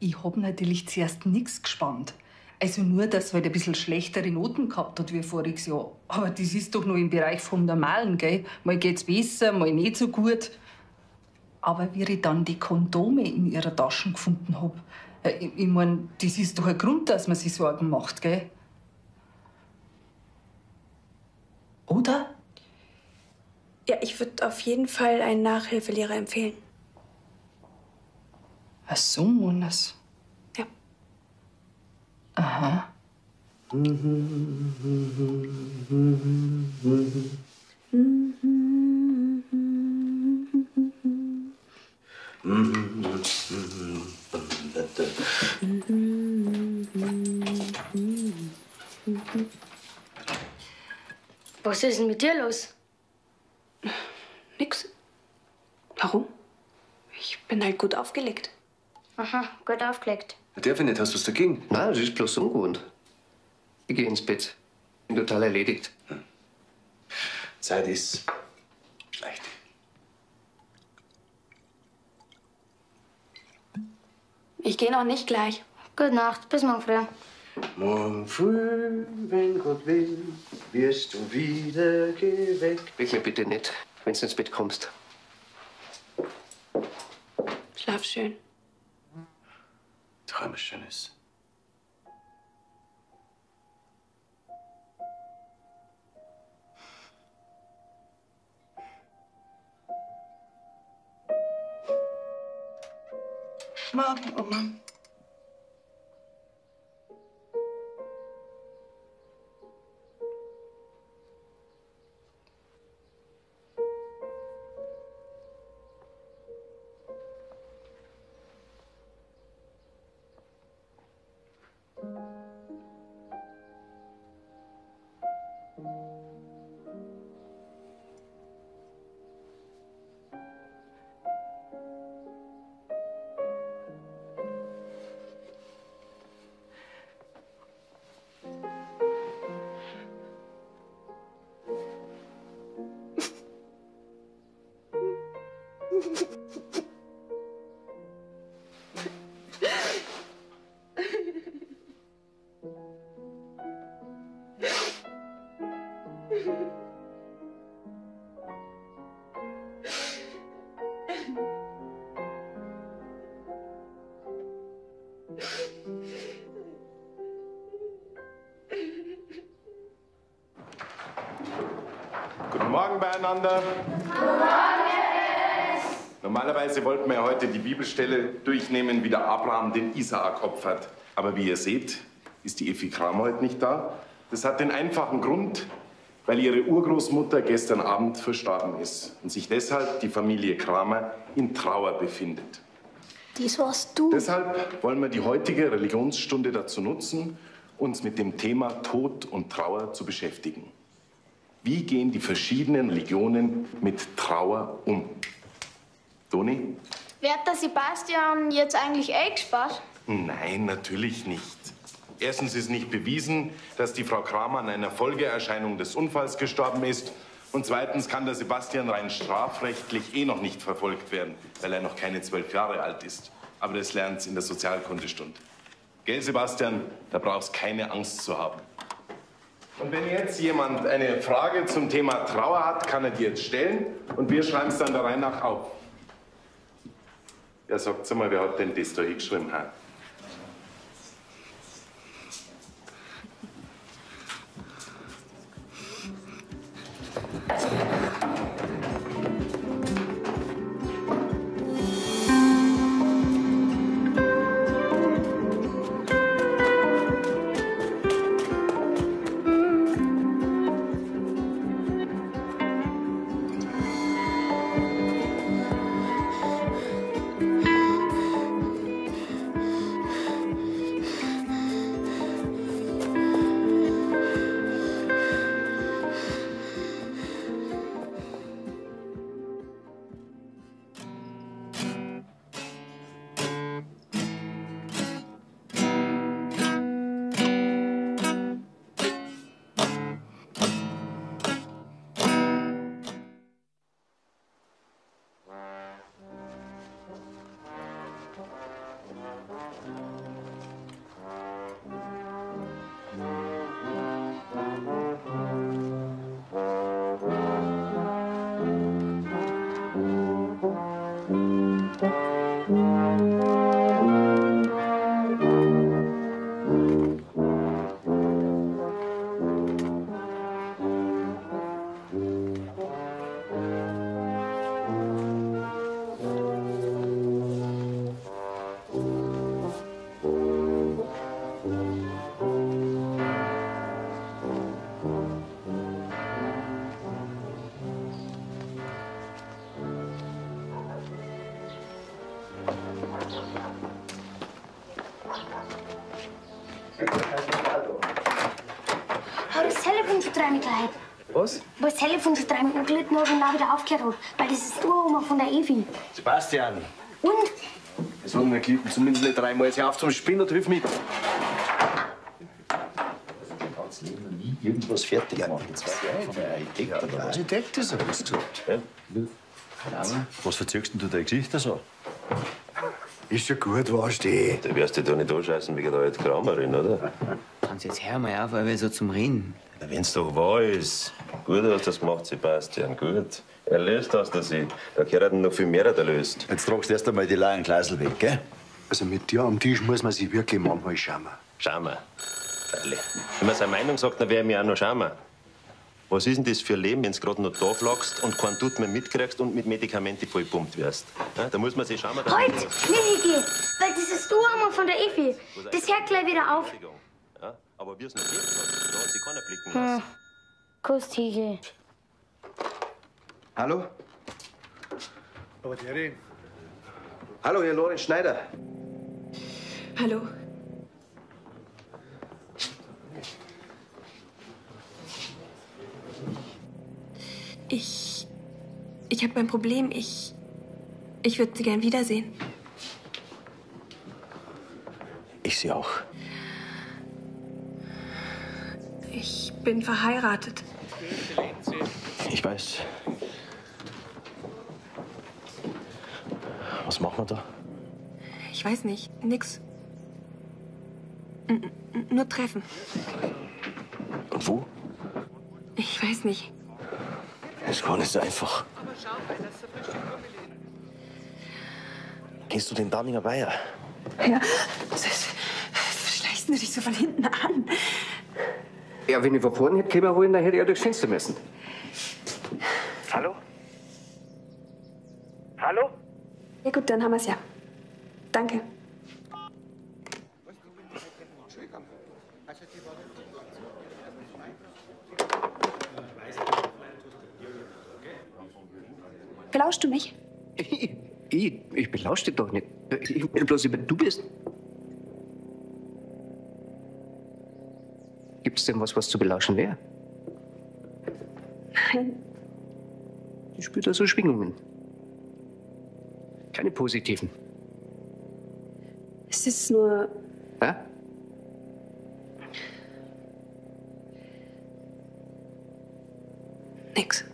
Ich hab natürlich zuerst nichts gespannt. Also nur, dass er halt ein bisschen schlechtere Noten gehabt hat wie voriges Jahr. Aber das ist doch nur im Bereich vom Normalen, gell? Mal geht's besser, mal nicht so gut. Aber wie ich dann die Kondome in ihrer Tasche gefunden hab, äh, ich, ich mein, das ist doch ein Grund, dass man sich Sorgen macht, gell? Oder? Ja, ich würde auf jeden Fall einen Nachhilfelehrer empfehlen. Ach so, Monas. Ja. Aha. Was ist denn mit dir los? Nix. Warum? Ich bin halt gut aufgelegt. Aha, gut aufgelegt. Darf ich nicht, hast du es dagegen? Nein, das ist bloß ungewohnt. Ich gehe ins Bett. Bin total erledigt. Zeit ist schlecht. Ich gehe noch nicht gleich. Gute Nacht, bis morgen früh. Morgen früh, wenn Gott will, wirst du wieder geweckt. Weck mir bitte nicht, wenn du ins Bett kommst. Schlaf schön. Träume Schönes. Mom, oh Beieinander. Normalerweise wollten wir ja heute die Bibelstelle durchnehmen, wie der Abraham den Isaak opfert. Aber wie ihr seht, ist die Effi Kramer heute nicht da. Das hat den einfachen Grund, weil ihre Urgroßmutter gestern Abend verstorben ist und sich deshalb die Familie Kramer in Trauer befindet. Das warst du. Deshalb wollen wir die heutige Religionsstunde dazu nutzen, uns mit dem Thema Tod und Trauer zu beschäftigen. Wie gehen die verschiedenen Religionen mit Trauer um? Toni? Wird der Sebastian jetzt eigentlich eingespart? Nein, natürlich nicht. Erstens ist nicht bewiesen, dass die Frau Kramer an einer Folgeerscheinung des Unfalls gestorben ist. Und zweitens kann der Sebastian rein strafrechtlich eh noch nicht verfolgt werden, weil er noch keine zwölf Jahre alt ist. Aber das lernt's in der Sozialkundestunde. Gell, Sebastian? Da brauchst keine Angst zu haben. Und wenn jetzt jemand eine Frage zum Thema Trauer hat, kann er die jetzt stellen und wir schreiben es dann der Reihe nach auf. Ja, sagt mal, wer hat denn das da hingeschrieben? Ha? Telefon schon drei Minuten gelitten hat und dann wieder aufgehört hat. Weil das ist die Uroma von der Evi. Sebastian, Und? wir sagen wir klippen zumindest nicht dreimal. Jetzt hör auf zum Spinnen und hilf mit. Ganz Leben noch nie irgendwas fertig gemacht. Jetzt war der von der Architekt oder was? Architekt ist er, was gesagt. Ja. Was denn du dein Gesicht so? Ist ja gut, weißt du. Du wirst dich da nicht anscheißen wegen der alten Kramerin, oder? Hans, jetzt hör mal auf, weil wir so zum Reden. Ja, Wenn's doch wahr ist. Gut hast du das gemacht, Sebastian, gut. Erlöst hast du sie. Da gehört noch viel mehr erlöst. Jetzt tragst du erst einmal die langen Gleisel weg, gell? Also mit dir am Tisch muss man sich wirklich manchmal schauen. Schau mal. Freilich. Wenn man seine Meinung sagt, dann wär ich mich auch noch schauen. Was ist denn das für ein Leben, wenn du gerade noch da flachst und keinen Tut mehr mitkriegst und mit Medikamenten vollpumpt wirst? Da muss man sich schauen. Halt! Niki! Weil das ist die Uroma von der Evi. Das hört gleich wieder auf. Ja, aber wie es noch geht, da hat sich keiner blicken Hm. lassen. Kuss, Tigi. Hallo? Aber Terry. Hallo, Herr Lorenz Schneider. Hallo. Ich. Ich habe ein Problem. Ich. Ich würde Sie gern wiedersehen. Ich sie auch. Ich bin verheiratet. Ich weiß. Was machen wir da? Ich weiß nicht. Nix. N nur treffen. Und wo? Ich weiß nicht. Das ist gar nicht so einfach. Gehst du den Downinger Weiher? Ja. Schleichst du dich so von hinten an? Ja, wenn ich vorne hätte kommen wollen, dann hätte ich ja durchs Fenster müssen. Hallo? Hallo? Ja gut, dann haben wir's ja. Danke. Belauschst du mich? Ich, ich, ich belausche dich doch nicht. Ich will bloß über du bist. Gibt's denn was, was zu belauschen wäre? Nein. Ich spüre da so Schwingungen. Keine positiven. Es ist nur. Ja? Nix.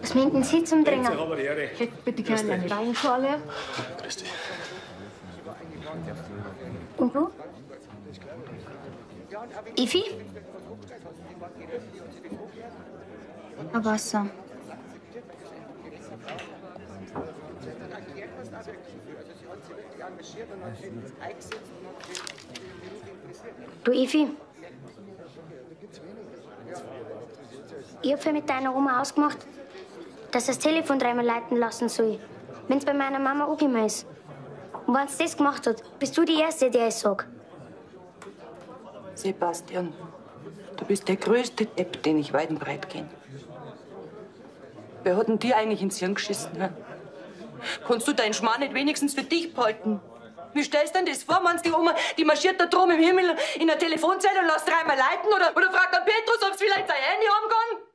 Was meinten Sie zum Dringen? Hätte bitte gerne eine Weinschorle. Christi. Und du? Evi? Ein Wasser. Du, Evi. Ich hab ja mit deiner Oma ausgemacht, dass das Telefon dreimal leiten lassen soll, wenn's bei meiner Mama angekommen ist. Und wenn's das gemacht hat, bist du die Erste, der es sagt. Sebastian, du bist der größte Depp, den ich weit und breit kenne. Wer hat denn dir eigentlich ins Hirn geschissen? Hä? Kannst du deinen Schmarrn nicht wenigstens für dich behalten? Wie stellst du denn das vor? Meinst die Oma, die marschiert da drum im Himmel in der Telefonzelle und lässt dreimal leiten? Oder, oder fragt dann Petrus, ob sie vielleicht sein Handy haben kann?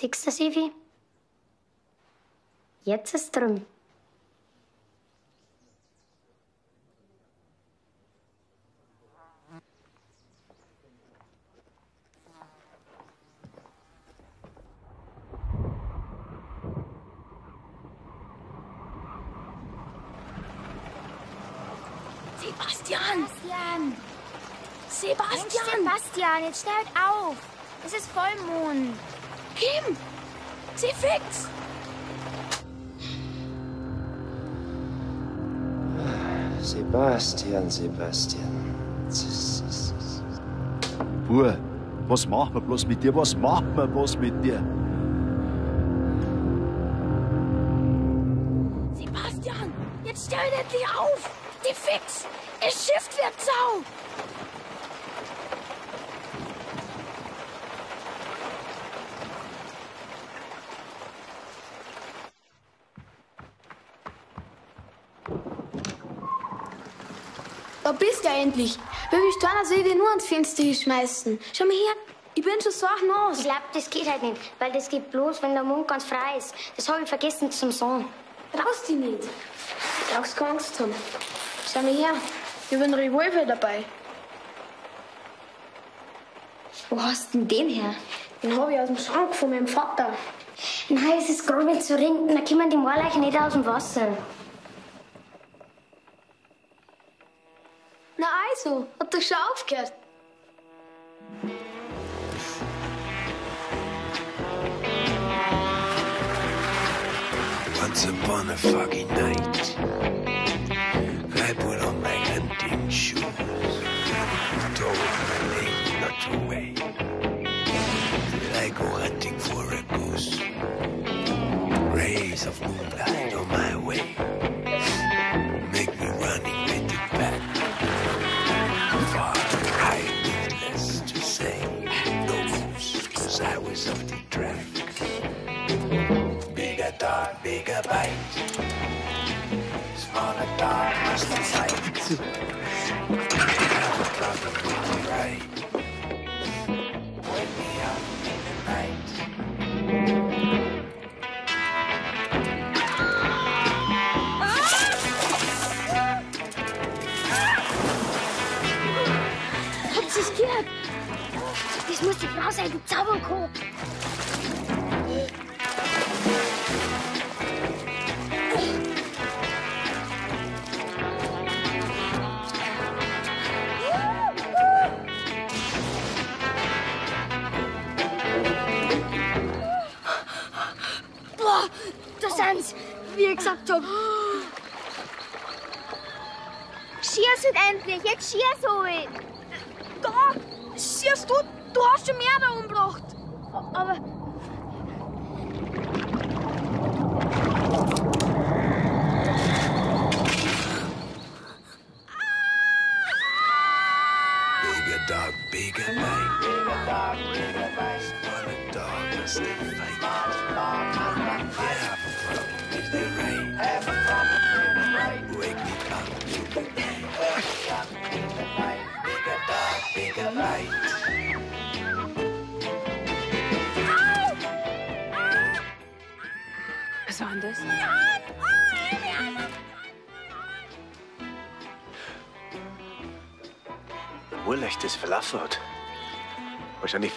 Siehst du, Sivi? Jetzt ist drum. Sebastian! Sebastian! Sebastian! Sebastian, jetzt steh halt auf! Es ist Vollmond. Kim! Sie fickt's! Sebastian, Sebastian. Bur, was machen wir bloß mit dir? Was machen wir bloß mit dir? Sebastian, jetzt stell endlich auf! Die Fix! Das Schiff wird Sau! Du endlich. Will mich deiner Seele nur ans Fenster schmeißen. Schau mal her, ich bin schon so nass. Ich glaube, das geht halt nicht, weil das geht bloß, wenn der Mond ganz frei ist. Das habe ich vergessen zum Sagen. Traust dich nicht. Du brauchst keine Angst haben. Schau mal her, ich habe einen Revolver dabei. Wo hast du denn den her? Den habe ich aus dem Schrank von meinem Vater. Nein, es ist gerade wenn zu rinken, da kommen die Moorleichen nicht aus dem Wasser. Also, hat doch schon aufgehört. Once upon a foggy night, I put on my hunting shoes, told my lady not to wait. I go hunting for a goose, rays of moonlight on my way, was off the track. Bigger dog, bigger bite. Smaller dog, must fight. Das muss die Frau sein, die zaubern kann. Boah, da sind's, wie ich gesagt hab. Schieß halt endlich, jetzt schieß halt. Da, siehst du, du hast schon mehr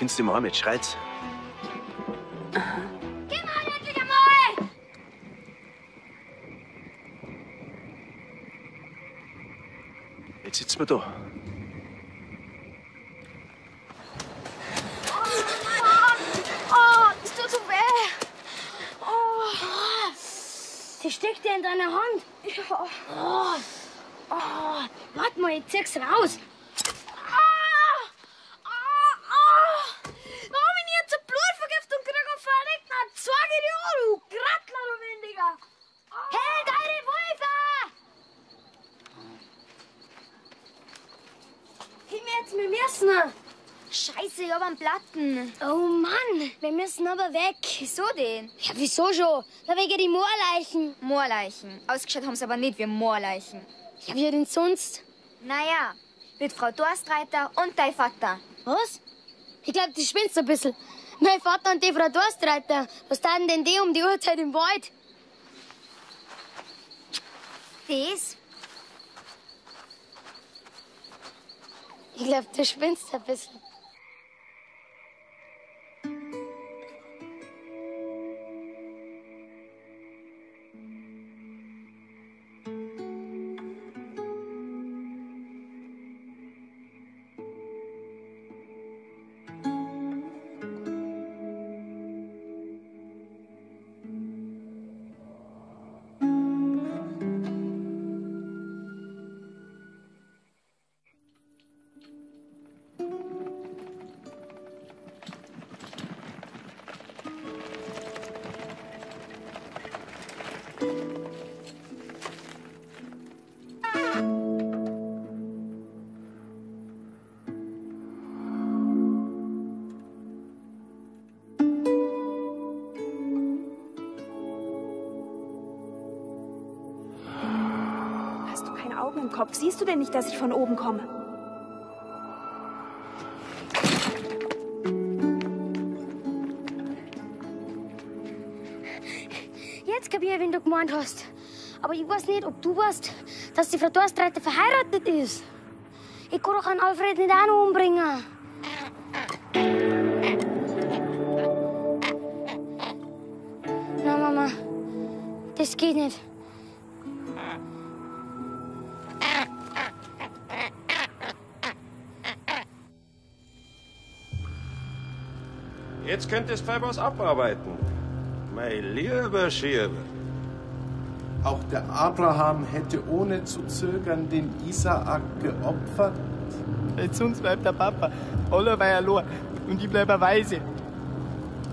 findest du im Heim, jetzt schreit's. endlich einmal! Jetzt sitzen wir da. Oh, das tut so weh. Oh. Sie steckt dir in deiner Hand. Ja. Oh. Oh. Warte mal, ich zieh's raus. Ah! Ah! Ah! Warum ich jetzt eine Blutvergiftung kriege und verreckt nach zwei Jahren, du Grattler, du Windiger! Hey, deine Wolfer! Gib mir jetzt, wir müssen. Scheiße, ich hab einen Platten. Oh Mann, wir müssen aber weg. Wieso denn? Ja, wieso schon? Da wegen die Moorleichen. Moorleichen. Ausgeschaut haben sie aber nicht wie Moorleichen. Ja, wie denn sonst? Naja, mit Frau Dorstreiter und dein Vater. Was? Ich glaub, du spinnst ein bisschen. Mein Vater und die Frau Durstreiter, was taten denn die um die Uhrzeit im Wald? Das? Ich glaub, du spinnst ein bisschen. Augen im Kopf. Siehst du denn nicht, dass ich von oben komme? Jetzt kapier, wen du gemeint hast. Aber ich weiß nicht, ob du weißt, dass die Frau Dorstreiter verheiratet ist. Ich kann doch einen Alfred nicht auch noch umbringen. Na, Mama, das geht nicht. Jetzt könntest du was abarbeiten. Mein lieber Schirbe. Auch der Abraham hätte ohne zu zögern den Isaak geopfert. Jetzt uns bleibt der Papa. Alle bei allein. Und ich bleibe weise.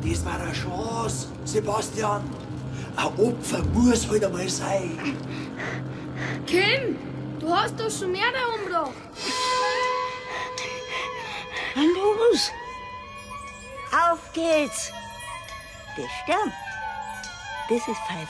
Das war eine Chance, Sebastian. Ein Opfer muss halt einmal sein. Kim, du hast doch schon mehr da umgebracht. Los! Auf geht's! Der Stern, das ist fein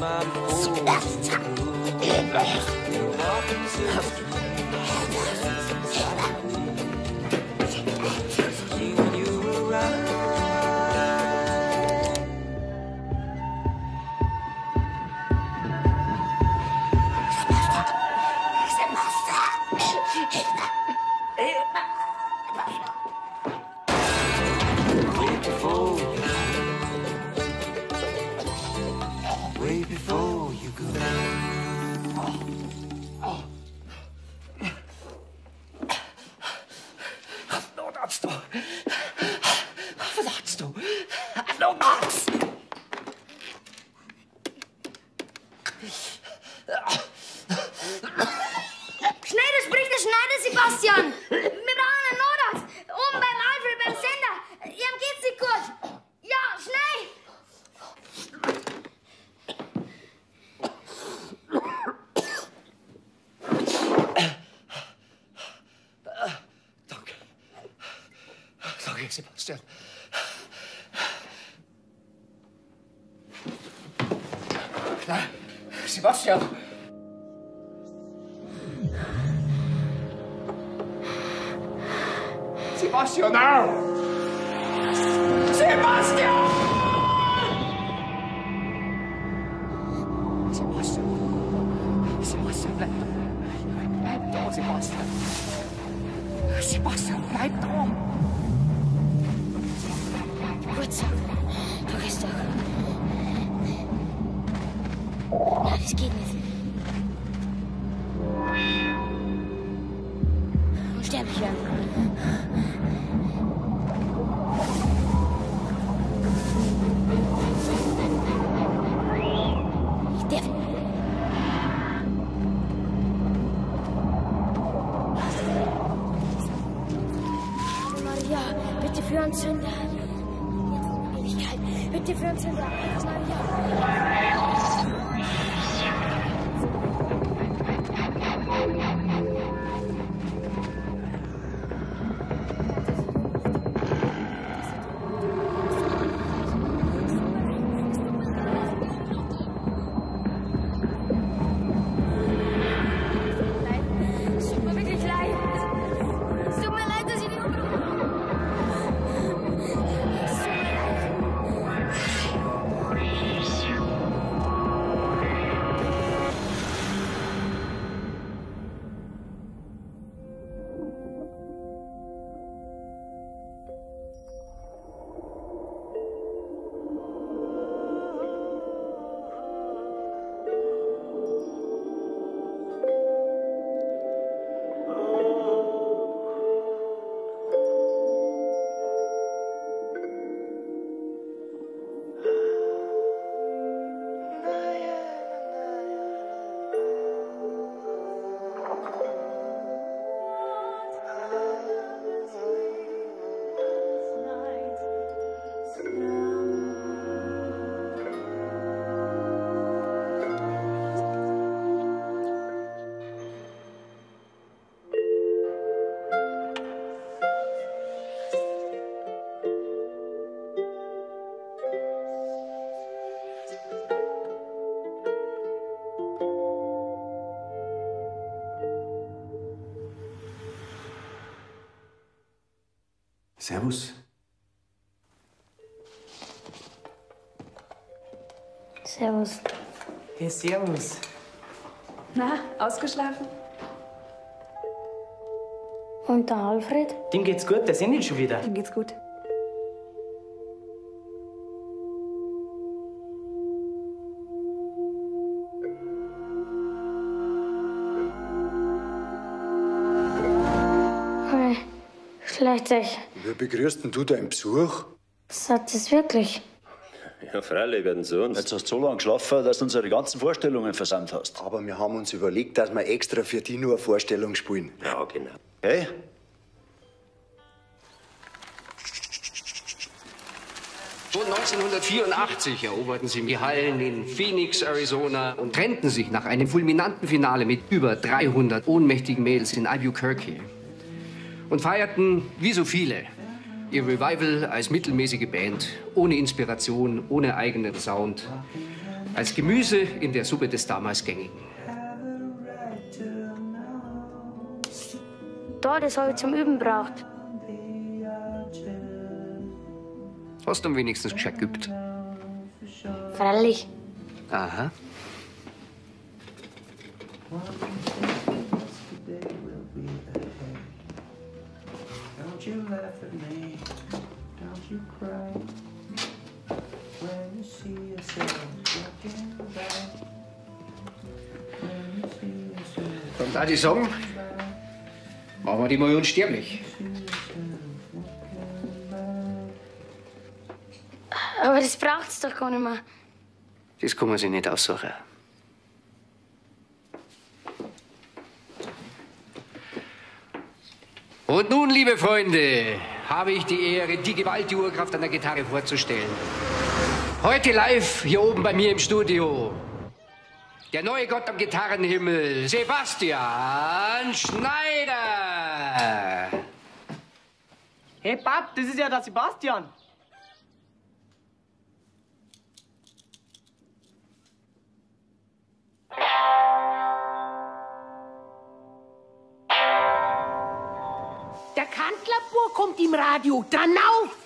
my bones. Servus. Servus. Hey, servus. Na, ausgeschlafen? Und der Alfred? Dem geht's gut, der sind schon wieder. Dem geht's gut. Hey, schleicht euch. Wie begrüßt denn du deinen Besuch? Sagt es wirklich? Ja, freilich werden sie uns. Jetzt hast du so lange geschlafen, dass du unsere ganzen Vorstellungen versandt hast. Aber wir haben uns überlegt, dass wir extra für die nur eine Vorstellung spielen. Ja, genau. Hey? Schon 1984 eroberten sie die Hallen in Phoenix, Arizona und trennten sich nach einem fulminanten Finale mit über 300 ohnmächtigen Mädels in Albuquerque. Und feierten, wie so viele, Ihr Revival als mittelmäßige Band, ohne Inspiration, ohne eigenen Sound. Als Gemüse in der Suppe des damals Gängigen. Da, das habe ich zum Üben braucht. Hast du am wenigstens gescheit geübt? Freilich. Aha. Don't you laugh at me, don't you cry when you see yourself looking back. When you see yourself Dann da die sagen, machen wir die mal unsterblich. Aber das braucht's doch gar nicht mehr. Das kann man sich nicht aussuchen. Und nun, liebe Freunde, habe ich die Ehre, die gewaltige Urkraft an der Gitarre vorzustellen. Heute live hier oben bei mir im Studio. Der neue Gott am Gitarrenhimmel, Sebastian Schneider. Hey Pap, das ist ja der Sebastian. Kommt im Radio. Dran auf!